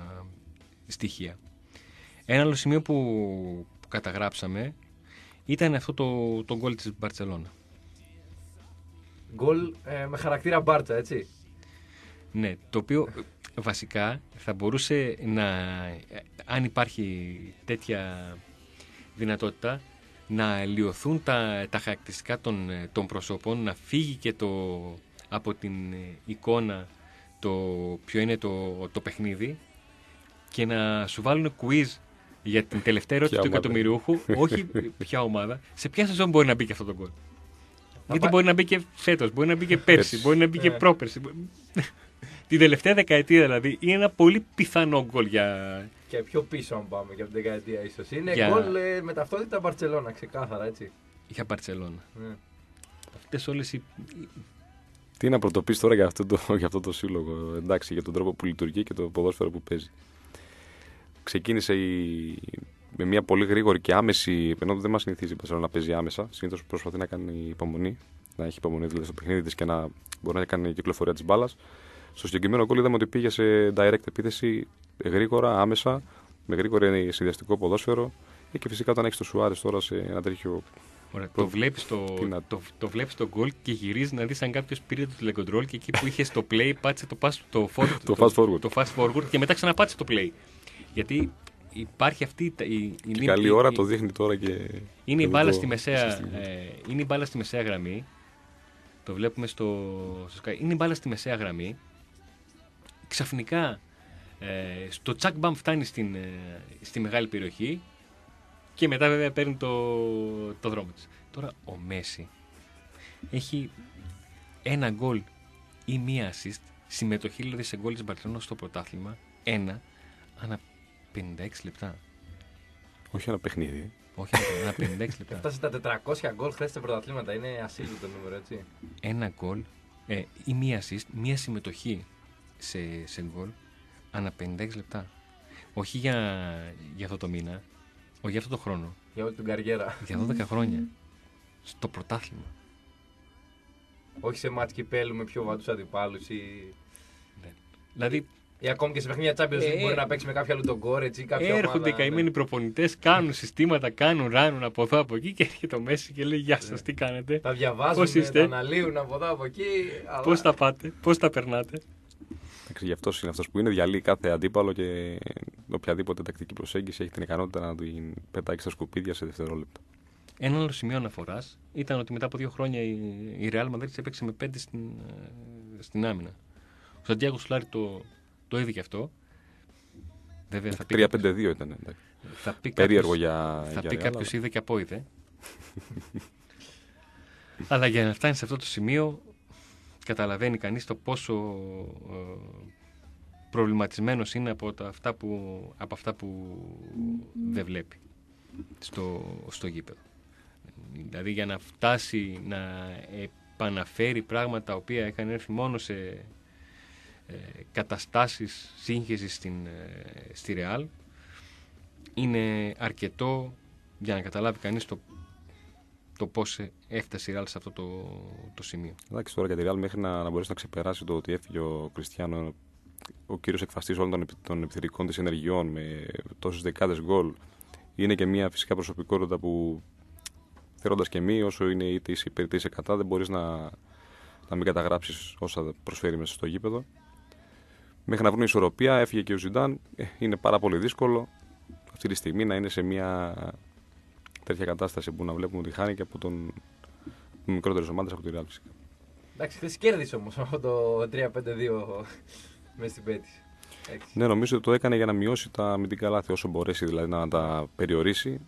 στοιχεία. Ένα άλλο σημείο που, που καταγράψαμε ήταν αυτό το, το γκολ της Μπαρτσελώνα. Γκολ ε, με χαρακτήρα Μπάρτσα, έτσι. Ναι, το οποίο βασικά θα μπορούσε να, αν υπάρχει τέτοια δυνατότητα, να λιωθούν τα, τα χαρακτηριστικά των, των προσώπων, να φύγει και το, από την εικόνα το ποιο είναι το, το παιχνίδι και να σου βάλουν quiz για την τελευταία ερώτηση του εκατομμυριούχου, όχι ποια ομάδα, σε ποια σεζόν μπορεί να μπει και αυτό το γκολ. Γιατί μπορεί να μπει και φέτος, μπορεί να μπει και πέρσι, μπορεί να μπει και ε. πρόπερσι. Την τελευταία δεκαετία δηλαδή είναι ένα πολύ πιθανό γκολ για. Και πιο πίσω, αν πάμε, για την δεκαετία ίσως. Είναι για... γκολ ε, με ταυτότητα Μπαρσελόνα, ξεκάθαρα έτσι. Για Μπαρσελόνα. Ναι. Αυτές όλες οι. Τι να πρωτοποιήσει τώρα για αυτό, το, για αυτό το σύλλογο, εντάξει, για τον τρόπο που λειτουργεί και το ποδόσφαιρο που παίζει ξεκίνησε η... με μια πολύ γρήγορη και άμεση. Ενώ δεν μας συνηθίζει η να παίζει άμεσα. Συνήθως προσπαθεί να κάνει υπομονή, να έχει υπομονή δηλαδή στο παιχνίδι της και να μπορεί να κάνει κυκλοφορία της μπάλας. Στο συγκεκριμένο γκολ είδαμε ότι πήγε σε direct επίθεση γρήγορα, άμεσα, με γρήγορο συνδυαστικό ποδόσφαιρο. Και φυσικά όταν έχεις το Σουάρες τώρα σε ένα τέτοιο Ωραία, το βλέπεις το, το, το, βλέπεις το γκολ και γυρίζεις να δεις αν κάποιος πήρε το τηλεκοντρόλ και εκεί που είχε το play πάτησε το, pass, το, forward, το, fast forward. το fast forward και μετά ξαναπάτησε το play. Γιατί υπάρχει αυτή η, η, η καλή ώρα το δείχνει τώρα και. Είναι η, μπάλα στη μεσαία, ε, είναι η μπάλα στη μεσαία γραμμή. Το βλέπουμε στο, στο Είναι η μπάλα στη μεσαία γραμμή. Ξαφνικά ε, στο τσακ μπαμ φτάνει στην, ε, στη μεγάλη περιοχή και μετά βέβαια παίρνει το, το δρόμο της. Τώρα ο Μέση έχει ένα γκολ ή μία assist συμμετοχή δηλαδή σε γκολ της Μπαρσελόνα στο πρωτάθλημα ένα ανά 56 λεπτά. Όχι ένα παιχνίδι. Όχι ένα 56 λεπτά. Φτάσει τα 400 γκολ χθες στα πρωταθλήματα. Είναι ασύλληπτο νούμερο, έτσι. Ένα γκολ ε, ή μία assist, μία συμμετοχή σε, σε γκολ ανά 56 λεπτά. Όχι για, για αυτό το μήνα, όχι για αυτό το χρόνο. Για όλη την καριέρα. Για 12 χρόνια. Στο πρωτάθλημα. Όχι σε μάτς κυπέλου με πιο βατούς αντιπάλους ή... Ναι. Δηλαδή ή ακόμη και σε παιχνίδια Champions League ε, μπορεί να παίξει με κάποια άλλο τον γκόρ, έτσι. Κάποια έρχονται ομάδα, οι καημένοι ναι. προπονητές, κάνουν συστήματα, κάνουν, ράνουν από εδώ από εκεί και έρχεται το Μέση και λέει Γεια σας, ναι. τι κάνετε; Τα διαβάζουν, τα αναλύουν από εδώ από εκεί. Αλλά... Πώ τα πάτε, πώς τα περνάτε; Εντάξει, γι' αυτό είναι αυτός που είναι. Διαλύει κάθε αντίπαλο και οποιαδήποτε τακτική προσέγγιση έχει την ικανότητα να την πετάξει στα σκουπίδια σε δευτερόλεπτα. Ένα άλλο σημείο αναφοράς ήταν ότι μετά από δύο χρόνια η Real Madrid έπαιξε με πέντε στην, ε, στην άμυνα. Ο Σαντιάκο Σουλάρη το, το είδε και αυτό. Βέβαια, θα 3-5-2 ήταν. Θα πει Περίεργο κάποιος, για. Θα για πει κάποιος είδε και απόειδε. αλλά για να φτάνει σε αυτό το σημείο, καταλαβαίνει κανείς το πόσο, ε, προβληματισμένος είναι από, τα, αυτά, που, από αυτά που δεν βλέπει στο, στο γήπεδο. Δηλαδή για να φτάσει να επαναφέρει πράγματα τα οποία είχαν έρθει μόνο σε ε, καταστάσεις σύγχυσης στην, ε, στη Ρεάλ είναι αρκετό για να καταλάβει κανείς το, το πώς έφτασε η Ρεάλ σε αυτό το, το σημείο. Εντάξει τώρα για τη Ρεάλ μέχρι να, να μπορέσει να ξεπεράσει το ότι έφυγε ο Κριστιανό ο κύριος εκφραστής όλων των, των επιθετικών της ενεργειών με τόσες δεκάδες γκολ είναι και μια φυσικά προσωπικότητα που θέλοντα και μη, όσο είναι είτε είσαι υπέρ είτε είσαι κατά, δεν μπορείς να, να μην καταγράψεις όσα προσφέρει μέσα στο γήπεδο. Μέχρι να βρουν ισορροπία, έφυγε και ο Ζιντάν. Ε, είναι πάρα πολύ δύσκολο αυτή τη στιγμή να είναι σε μια τέτοια κατάσταση που να βλέπουμε ότι χάνει και από τον μικρότερες ομάδες από τη Real φυσικά. Εντάξει, χθες κέρδισε όμως αυτό το 3-5-2 μέσα στην πέτης. Ναι, νομίζω ότι το έκανε για να μειώσει τα αμυντικά λάθη όσο μπορέσει, δηλαδή να τα περιορίσει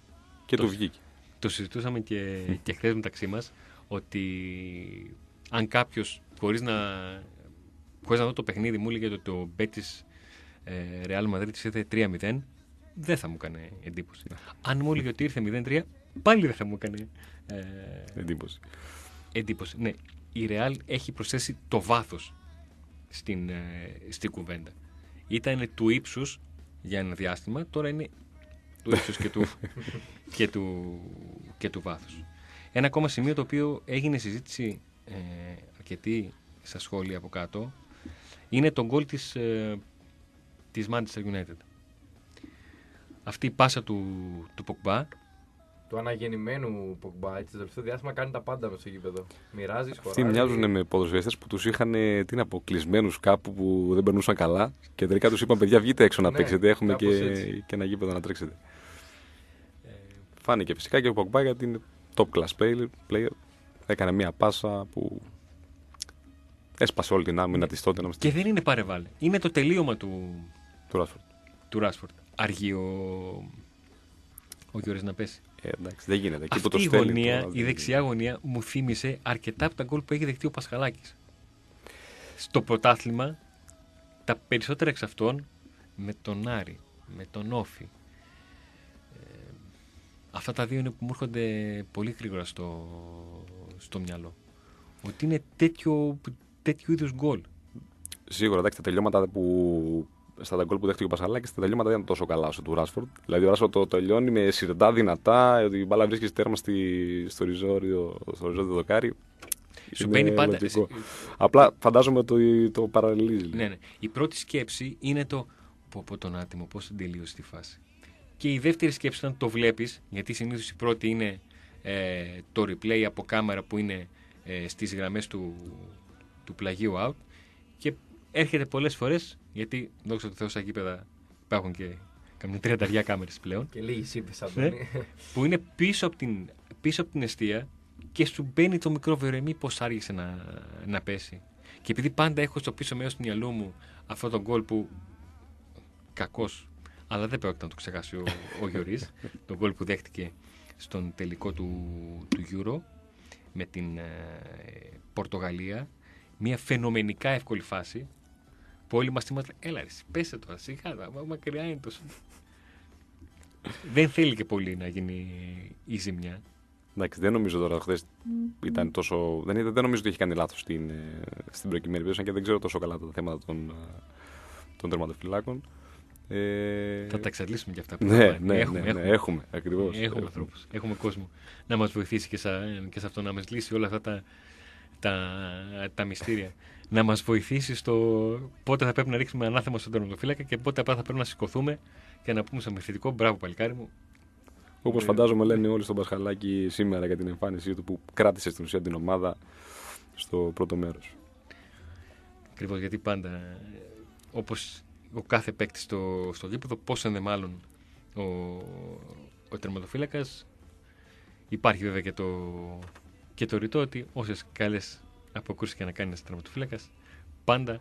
και το, του βγήκε. Το συζητούσαμε και, και χθες μεταξύ μας ότι αν κάποιος χωρίς να, χωρίς να δω το παιχνίδι μου έλεγε ότι το Μπέτη ε, Real Madrid ήρθε 3-0, δεν θα μου έκανε εντύπωση. Ναι. Αν μου έλεγε ότι ήρθε 0-3, πάλι δεν θα μου έκανε ε, εντύπωση. εντύπωση. Ναι, η Real έχει προσθέσει το βάθος στην, ε, στην κουβέντα. Ήταν του ύψους για ένα διάστημα, τώρα είναι του ύψους και του, και του, και του βάθους. Ένα ακόμα σημείο το οποίο έγινε συζήτηση ε, αρκετή στα σχόλια από κάτω είναι το γκολ της, ε, της Manchester United. Αυτή η πάσα του, του Pogba του αναγεννημένου Πογμπά. Έτσι, το τελευταίο διάστημα κάνει τα πάντα μες στο γήπεδο. Μοιράζει, χωράει. Αυτοί μοιάζουν με ποδοσφαιριστές που τους είχαν τι να πω, κλεισμένους κάπου που δεν περνούσαν καλά και τελικά τους είπαν: Παιδιά, βγείτε έξω να ναι, παίξετε. Έχουμε και, και ένα γήπεδο να τρέξετε. Ε... Φάνηκε φυσικά και ο Πογμπά γιατί είναι top class player. Έκανε μια πάσα που έσπασε όλη την άμυνα της τότε. Και δεν είναι παρεβάλλε. Είναι το τελείωμα του, του Ράσφορντ. Του Ράσφορντ. Αργεί ο, ο Γιώργης να πέσει. Ε, εντάξει, δεν γίνεται. Αυτή που το η γωνία, η δεξιά γωνία μου θύμισε αρκετά από τα γκολ που έχει δεχτεί ο Πασχαλάκης. Στο πρωτάθλημα, τα περισσότερα εξ αυτών με τον Άρη, με τον Όφη. Ε, αυτά τα δύο είναι που μου έρχονται πολύ γρήγορα στο, στο μυαλό. Ότι είναι τέτοιο, τέτοιο είδους γκολ. Σίγουρα, εντάξει, τα τελειώματα που στα γκολ που δέχτηκε ο Πασαλάκης, τα τελειώματα δεν ήταν τόσο καλά όσο του Ράσφορντ. Δηλαδή ο Ράσφορντ το τελειώνει με σιρτά δυνατά, ότι η μπάλα βρίσκεις τέρμα στη, στο ριζόριο, στο ριζόριο δοκάρι. Σου μπαίνει πάντα. Απλά φαντάζομαι το, το παραλληλίζει. Ναι, ναι. Η πρώτη σκέψη είναι το πω, πω τον άτιμο, πώς τελείωσε τη φάση. Και η δεύτερη σκέψη όταν το βλέπεις, γιατί συνήθως η πρώτη είναι ε, το replay από κάμερα που είναι ε, στις γραμμές του, του πλαγίου out. Και έρχεται πολλές φορές, γιατί δόξα τω Θεώ στα γήπεδα υπάρχουν και καμιά τριανταριά κάμερες πλέον. Και λίγοι είπε, ναι, Που είναι πίσω από, την, πίσω από την αιστεία και σου μπαίνει το μικρό βερεμί πώς άργησε να, να πέσει. Και επειδή πάντα έχω στο πίσω μέρος του μυαλού μου αυτό το γκολ που κακός, αλλά δεν πρέπει να το ξεχάσει ο, ο Γιωρή, τον γκολ που δέχτηκε στον τελικό του, του Euro με την ε, Πορτογαλία. Μια φαινομενικά εύκολη φάση που όλοι μας είμαστε, έλα ρε, πέσε τώρα, σιγά, μακριά είναι τόσο. δεν θέλει και πολύ να γίνει η ζημιά. Εντάξει, δεν νομίζω τώρα χθες ήταν τόσο. Δεν, δεν νομίζω ότι έχει κάνει λάθος στην, ε, στην προκειμένη περίπτωση και δεν ξέρω τόσο καλά τα θέματα των, ε, των τερματοφυλάκων. Ε... Θα τα εξαντλήσουμε και αυτά. Που ναι, ναι, ναι, έχουμε, ναι, ναι, έχουμε, ακριβώς. Έχουμε, έχουμε ανθρώπους, έχουμε κόσμο να μας βοηθήσει και, και σε αυτό, να μας λύσει όλα αυτά τα, τα, τα μυστήρια να μας βοηθήσει στο πότε θα πρέπει να ρίξουμε ανάθεμα στον τερματοφύλακα και πότε θα πρέπει να σηκωθούμε και να πούμε σε μεθυντικό μπράβο παλικάρι μου. Όπως φαντάζομαι λένε όλοι στον Πασχαλάκη σήμερα για την εμφάνισή του που κράτησε στην ουσία την ομάδα στο πρώτο μέρος. Ακριβώς γιατί πάντα όπως ο κάθε παίκτης στο, στο γήπεδο, πώς είναι μάλλον ο, ο τερματοφύλακας. Υπάρχει βέβαια και το, και το ρητό ότι όσες καλές αποκρούσει και να κάνει ένας τραυματοφύλακα, πάντα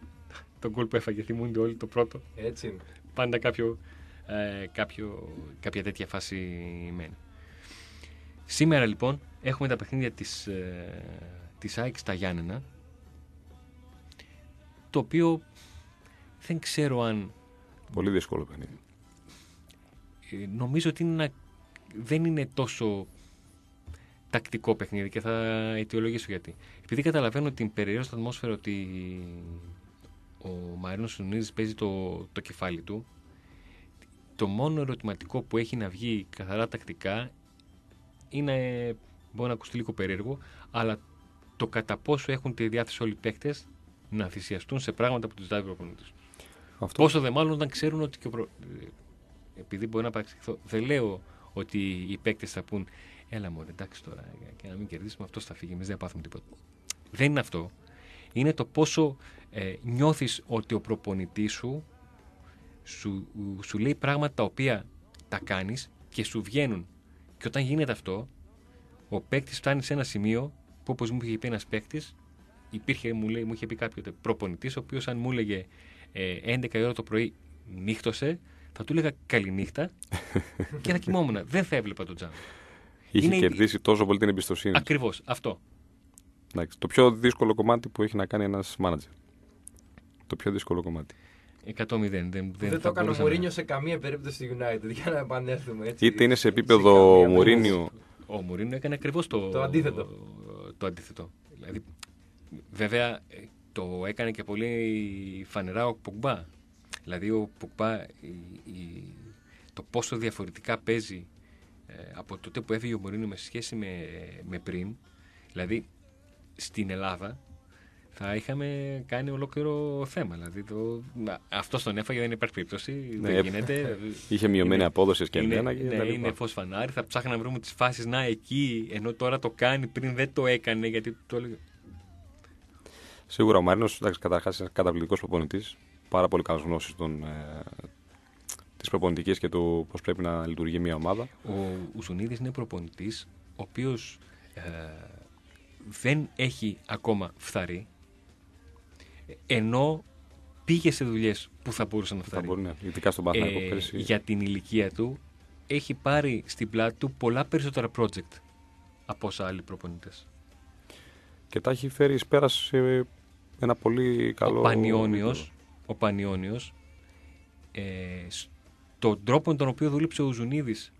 τον γκολ που έφαγε θυμούνται όλοι το πρώτο. Έτσι είναι. Πάντα κάποιο, ε, κάποιο, κάποια τέτοια φάση μένει. Σήμερα λοιπόν έχουμε τα παιχνίδια της, ε, της ΑΕΚ στα Γιάννενα το οποίο δεν ξέρω αν. Πολύ δύσκολο παιχνίδι. ε, νομίζω ότι είναι ένα- δεν είναι τόσο τακτικό παιχνίδι και θα αιτιολογήσω γιατί. Επειδή καταλαβαίνω την περιέργεια ατμόσφαιρα ότι ο Μαρίνος Σουνίδης παίζει το, το κεφάλι του, το μόνο ερωτηματικό που έχει να βγει καθαρά τακτικά είναι, μπορεί να ακουστεί λίγο περίεργο, αλλά το κατά πόσο έχουν τη διάθεση όλοι οι παίκτες να θυσιαστούν σε πράγματα που τους ζητάει ο προπονητής. Αυτό Πόσο δε μάλλον όταν ξέρουν ότι και ο προ... ε, επειδή μπορεί να παρεξηγηθώ, δεν λέω ότι οι παίκτες θα πούν Έλα μου, εντάξει τώρα, και να μην κερδίσουμε, αυτός θα φύγει. Εμείς δεν θα πάθουμε τίποτα. Δεν είναι αυτό. Είναι το πόσο ε, νιώθεις ότι ο προπονητής σου, σου σου λέει πράγματα τα οποία τα κάνεις και σου βγαίνουν. Και όταν γίνεται αυτό, ο παίκτης φτάνει σε ένα σημείο που όπως μου είχε πει ένας παίκτης, υπήρχε, μου, λέει, μου είχε πει κάποιο προπονητής, ο οποίος αν μου έλεγε ε, 11 η ώρα το πρωί νύχτωσε, θα του έλεγα καληνύχτα και θα κοιμόμουν. Δεν θα έβλεπα τον Τζαν. Είχε είναι- κερδίσει τόσο πολύ την εμπιστοσύνη. του. Ακριβώς αυτό. Εντάξει, το πιο δύσκολο κομμάτι που έχει να κάνει ένας μάνατζερ. Το πιο δύσκολο κομμάτι. 100-0. Δεν, δεν, Δεν, θα το έκανε ο μπορούσα να- Μουρίνιο σε καμία περίπτωση στη United για να επανέλθουμε έτσι. Είτε είναι σε καμία επίπεδο περίπτωση. Μουρίνιου. Ο Μουρίνο έκανε ακριβώς το, Το αντίθετο. Το αντίθετο. Δηλαδή, βέβαια, ε, το έκανε και πολύ φανερά ο Πογμπά. Δηλαδή, ο Πογμπά, η- η- το πόσο διαφορετικά παίζει ε, από τότε που έφυγε ο Μουρίνο με σχέση με, με πριν. Δηλαδή, στην Ελλάδα θα είχαμε κάνει ολόκληρο θέμα. Δηλαδή, το, αυτός τον έφαγε, δεν υπάρχει περίπτωση. Ναι, δεν γίνεται. Είχε μειωμένη Είναι- απόδοση και είναι, εμένα και ναι, τα είναι λοιπά. φως φανάρι. Θα ψάχναμε να βρούμε τις φάσεις να εκεί, ενώ τώρα το κάνει πριν δεν το έκανε γιατί το έλεγε. Σίγουρα ο Μαρίνος, καταρχάς, είναι ένας καταπληκτικός προπονητής. Πάρα πολύ καλέ γνώσει ε, της προπονητικής και του πώς πρέπει να λειτουργεί μια ομάδα. Ο Ουσουνίδης είναι προπονητής ο οποίος ε, δεν έχει ακόμα φθαρεί ενώ πήγε σε δουλειές που θα μπορούσε να Θα φθαρεί. μπορεί, ναι, ειδικά στον Παναθηναϊκό Ε, πέρσι. για την ηλικία του έχει πάρει στην πλάτη του πολλά περισσότερα project από όσα άλλοι προπονητές. Και τα έχει φέρει εις πέρας σε ένα πολύ καλό. ο Πανιόνιος, ο Πανιόνιος ε, στον τρόπο με τον οποίο δούλεψε ο Ζουνίδης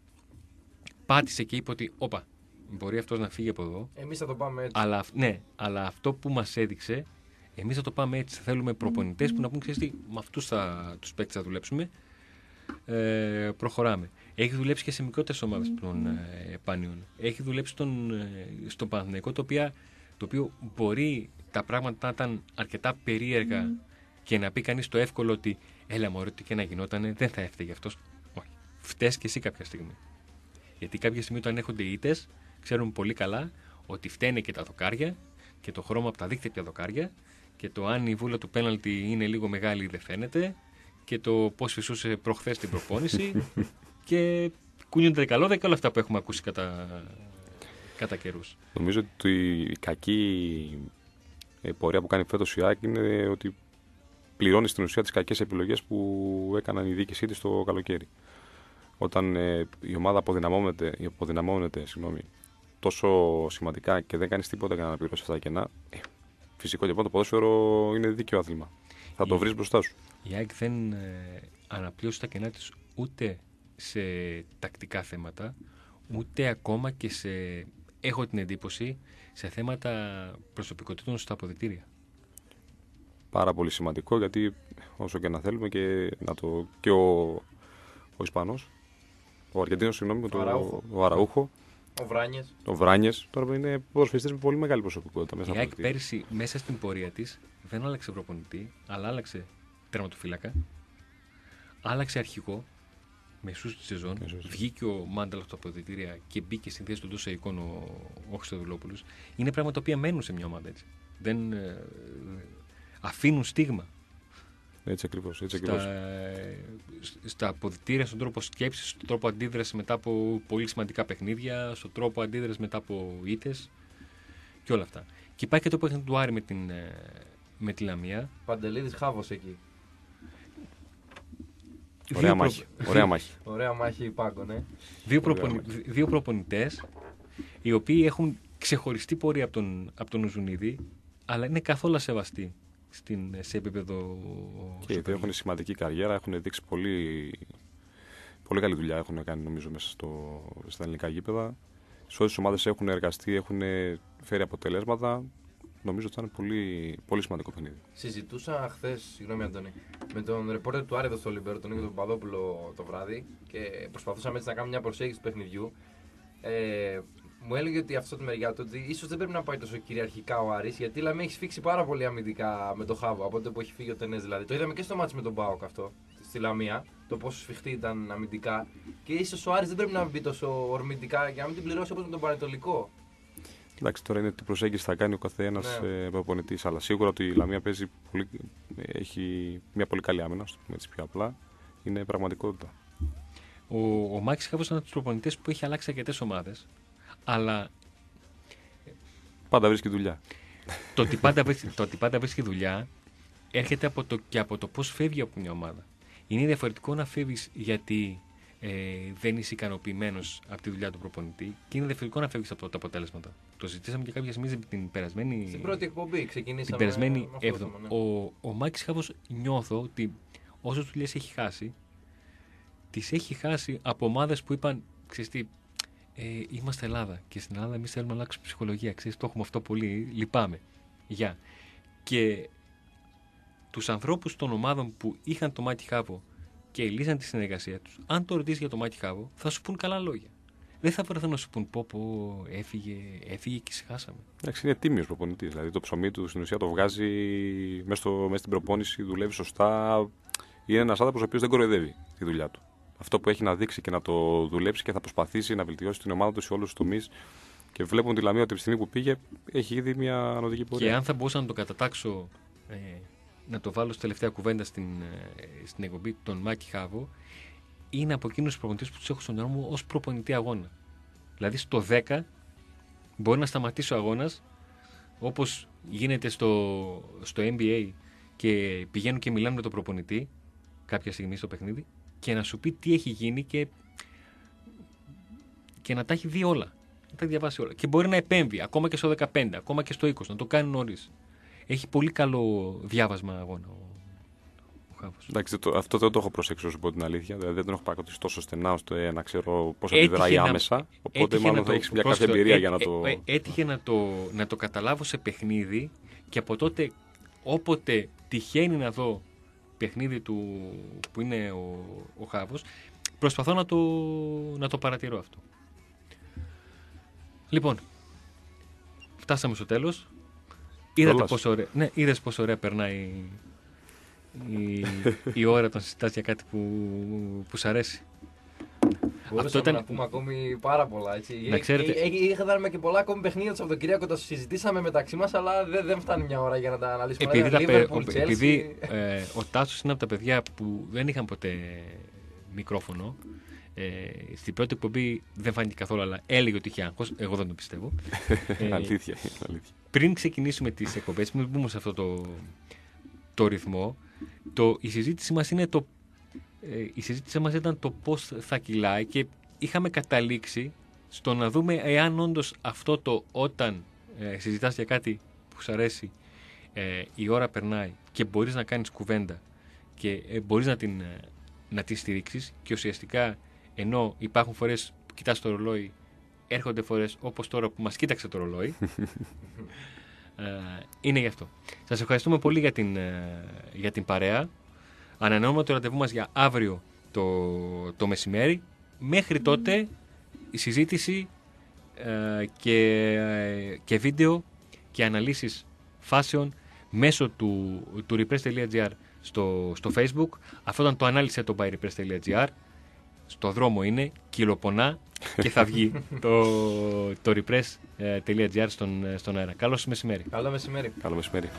πάτησε και είπε ότι όπα, μπορεί αυτός να φύγει από εδώ Εμείς θα το πάμε έτσι. αλλά, αυ- ναι, αλλά αυτό που μας έδειξε εμείς θα το πάμε έτσι θέλουμε προπονητές που να πούν ξέρεις τι, με αυτούς θα, τους παίκτες θα δουλέψουμε ε, προχωράμε. Έχει δουλέψει και σε μικρότερες ομάδες των ε, Πανιών. Έχει δουλέψει στον, ε, στον Παναθηναϊκό το, οποία, το οποίο μπορεί τα πράγματα να ήταν αρκετά περίεργα και να πει κανείς το εύκολο ότι έλα μωρέ τι και να γινότανε δεν θα έφταιγε αυτός. Όχι. Φταίς και εσύ κάποια στιγμή. Γιατί κάποια στιγμή όταν έρχονται οι ήττες ξέρουν πολύ καλά ότι φταίνε και τα δοκάρια και το χρώμα από τα δίχτυα από τα δοκάρια και το αν η βούλα του πέναλτι είναι λίγο μεγάλη ή δεν φαίνεται και το πώς φυσούσε προχθές την προπόνηση και κουνιούνται καλό και όλα αυτά που έχουμε ακούσει κατά, κατά καιρούς. Νομίζω ότι η κακή ε, πορεία που κάνει φέτος η ΑΕΚ είναι ότι πληρώνεις στην ουσία τις κακές επιλογές που έκαναν οι διοίκησή της το καλοκαίρι. Όταν ε, η ομάδα αποδυναμώνεται, αποδυναμώνεται συγγνώμη, τόσο σημαντικά και δεν κάνεις τίποτα για να αναπληρώσεις αυτά τα κενά, ε, φυσικό και λοιπόν το ποδόσφαιρο είναι δίκαιο άθλημα. Θα το Η- βρεις μπροστά σου. Η ΑΕΚ δεν ε, αναπλήρωσε τα κενά της ούτε σε τακτικά θέματα, ούτε ακόμα και σε, έχω την εντύπωση, σε θέματα προσωπικότητων στα αποδητήρια. Πάρα πολύ σημαντικό γιατί όσο και να θέλουμε και, να το, και ο, ο Ισπανός, ο Αργεντίνος, συγγνώμη, το- Αραούχο. ο Αραούχο, Ο Βράνιες. ο Βράνιες, τώρα είναι ποδοσφαιριστές με πολύ μεγάλη προσωπικότητα μέσα Η στα ΑΕΚ αποδυτήρια. πέρυσι μέσα στην πορεία της δεν άλλαξε προπονητή, αλλά άλλαξε τερματοφύλακα, άλλαξε αρχηγό μεσούς της σεζόν, Μεσούς. βγήκε ο Μάνταλα από τα αποδητήρια και μπήκε στην θέση του τόσο εικόν ο, ο Χρυστοδουλόπουλος. Είναι πράγματα τα οποία μένουν σε μια ομάδα έτσι. Δεν, ε, αφήνουν στίγμα Έτσι ακριβώς, έτσι στα, ακριβώς. στα αποδητήρια, στον τρόπο σκέψης, στον τρόπο αντίδρασης μετά από πολύ σημαντικά παιχνίδια, στον τρόπο αντίδρασης μετά από ήττες και όλα αυτά. Και υπάρχει και το παιχνίδι του Άρη με, την, ε, με τη Λαμία. Παντελίδη Χάβος εκεί. Ωραία Δύο μάχη. προ- Ωραία μάχη. Ωραία μάχη πάγκο, ναι. Δύο, Πολύ προπονη, ωραία δύο προπονητές οι οποίοι έχουν ξεχωριστή πορεία από τον, από τον Ουζουνίδη αλλά είναι καθόλου σεβαστοί στην, σε επίπεδο. Και οι δύο έχουν σημαντική καριέρα, έχουν δείξει πολύ, πολύ καλή δουλειά έχουν κάνει νομίζω μέσα στο, στα ελληνικά γήπεδα. Σε όλες τις ομάδες έχουν εργαστεί, έχουν φέρει αποτελέσματα. Νομίζω ότι ήταν πολύ, πολύ σημαντικό παιχνίδι. Συζητούσα χθες, συγγνώμη Αντώνη, με τον ρεπόρτερ του Άρεδο στο Λιμπέρο, τον Νίκο τον Παδόπουλο το βράδυ και προσπαθούσαμε έτσι να κάνουμε μια προσέγγιση του παιχνιδιού. Ε, μου έλεγε ότι αυτό το μεριά του ότι ίσως δεν πρέπει να πάει τόσο κυριαρχικά ο Άρης γιατί λέμε έχει φίξει πάρα πολύ αμυντικά με το Χάβο από τότε που έχει φύγει ο Τενές. Δηλαδή το είδαμε και στο μάτι με τον Μπάοκ αυτό στη Λαμία, το πόσο σφιχτή ήταν αμυντικά. Και ίσως ο Άρης δεν πρέπει να μπει τόσο ορμητικά για να μην την πληρώσει όπως με τον Πανετολικό. Εντάξει, τώρα είναι τι προσέγγιση θα κάνει ο καθένας ναι. προπονητή. Αλλά σίγουρα ότι η Λαμία παίζει πολύ, έχει μια πολύ καλή άμυνα, στο πούμε έτσι πιο απλά. Είναι πραγματικότητα. Ο, ο Μάκης Χάβος είναι από τους προπονητές που έχει αλλάξει αρκετές ομάδες. Αλλά. Πάντα βρίσκει δουλειά. το, ότι πάντα βρίσκει, το ότι πάντα βρίσκει δουλειά έρχεται από το, και από το πώς φεύγει από μια ομάδα. Είναι διαφορετικό να φεύγεις γιατί ε, δεν είσαι ικανοποιημένος από τη δουλειά του προπονητή και είναι διαφορετικό να φεύγεις από τα αποτέλεσματα. Το ζητήσαμε και κάποια στιγμή την περασμένη. Στην πρώτη εκπομπή ξεκινήσαμε. Την περασμένη έβδομη. Ναι. Ο, ο Μάκης Χάβο νιώθω ότι όσο δουλειές έχει χάσει, τις έχει χάσει από ομάδες που είπαν, ξέρεις ε, είμαστε Ελλάδα και στην Ελλάδα εμείς θέλουμε να αλλάξουμε ψυχολογία. Ξέρεις, το έχουμε αυτό πολύ. Λυπάμαι. Γεια. Και τους ανθρώπους των ομάδων που είχαν το Μάκη Χάβο και λύσαν τη συνεργασία τους, αν το ρωτήσεις για το Μάκη Χάβο, θα σου πούν καλά λόγια. Δεν θα βρεθούν να σου πούν πω, πω έφυγε, έφυγε και συχάσαμε. Εντάξει, είναι τίμιος προπονητής. Δηλαδή το ψωμί του στην ουσία το βγάζει μέσα, μέσα στην προπόνηση, δουλεύει σωστά. Είναι ένας άνθρωπος ο οποίος δεν κοροϊδεύει τη δουλειά του αυτό που έχει να δείξει και να το δουλέψει και θα προσπαθήσει να βελτιώσει την ομάδα του σε όλους τους τομείς. Και βλέπουν τη Λαμία ότι από τη στιγμή που πήγε έχει ήδη μια ανωδική πορεία. Και αν θα μπορούσα να το κατατάξω, ε, να το βάλω στη τελευταία κουβέντα στην, ε, στην εκπομπή των Μάκη Χάβο, είναι από εκείνους τους προπονητές που τους έχω στον νερό μου ως προπονητή αγώνα. Δηλαδή στο 10 μπορεί να σταματήσει ο αγώνας όπως γίνεται στο, στο NBA και πηγαίνουν και μιλάνε με τον προπονητή κάποια στιγμή στο παιχνίδι και να σου πει τι έχει γίνει και, και να τα έχει δει όλα. Να τα διαβάσει όλα. Και μπορεί να επέμβει ακόμα και στο 15, ακόμα και στο 20, να το κάνει νωρίς. Έχει πολύ καλό διάβασμα αγώνα ο, ο Χάβος. Εντάξει, το, αυτό δεν το έχω προσέξει όσο πω την αλήθεια. Δηλαδή δεν τον έχω παρακολουθήσει τόσο στενά ώστε να ξέρω πώς αντιδράει άμεσα. Οπότε μάλλον θα έχεις μια κάποια εμπειρία έ, για να το. Έ, έτυχε να το, να το καταλάβω σε παιχνίδι και από τότε όποτε τυχαίνει να δω παιχνίδι του που είναι ο, ο Χάβος προσπαθώ να το, να το παρατηρώ αυτό. Λοιπόν, φτάσαμε στο τέλος. Είδατε πόσο ωραία, ναι, είδες πόσο ωραία περνάει η, η ώρα όταν συζητάς για κάτι που, που σ' αρέσει. Μπορούσαμε ήταν... να πούμε ακόμη πάρα πολλά. Έτσι. Να ξέρετε... Είχαμε και πολλά ακόμη παιχνίδια το Σαββατοκύριακο, τα συζητήσαμε μεταξύ μας, αλλά δεν, δεν φτάνει μια ώρα για να τα αναλύσουμε. Επειδή, τα πε... επειδή ε, ο Τάσος είναι από τα παιδιά που δεν είχαν ποτέ μικρόφωνο. Ε, στην πρώτη εκπομπή δεν φάνηκε καθόλου, αλλά έλεγε ότι είχε άγχος. Εγώ δεν το πιστεύω. ε, αλήθεια, αλήθεια. Πριν ξεκινήσουμε τις εκπομπές, μην μπούμε σε αυτό το, το ρυθμό, το, η συζήτηση μας είναι το ε, η συζήτησή μας ήταν το πώς θα κυλάει και είχαμε καταλήξει στο να δούμε εάν όντως αυτό το όταν ε, συζητάς για κάτι που σου αρέσει ε, η ώρα περνάει και μπορείς να κάνεις κουβέντα και ε, μπορείς να την, ε, να την στηρίξεις και ουσιαστικά ενώ υπάρχουν φορές που κοιτάς το ρολόι έρχονται φορές όπως τώρα που μας κοίταξε το ρολόι είναι γι' αυτό. Σας ευχαριστούμε πολύ για την, για την παρέα Ανανεώνουμε το ραντεβού μας για αύριο το, το μεσημέρι. Μέχρι τότε η συζήτηση ε, και, ε, και βίντεο και αναλύσεις φάσεων μέσω του, του repress.gr στο, στο facebook. Αυτό ήταν το ανάλυση το by repress.gr. Στο δρόμο είναι, κυλοπονά και θα βγει το, το repress.gr στον, στον αέρα. Καλό μεσημέρι. Καλό μεσημέρι. Καλό μεσημέρι.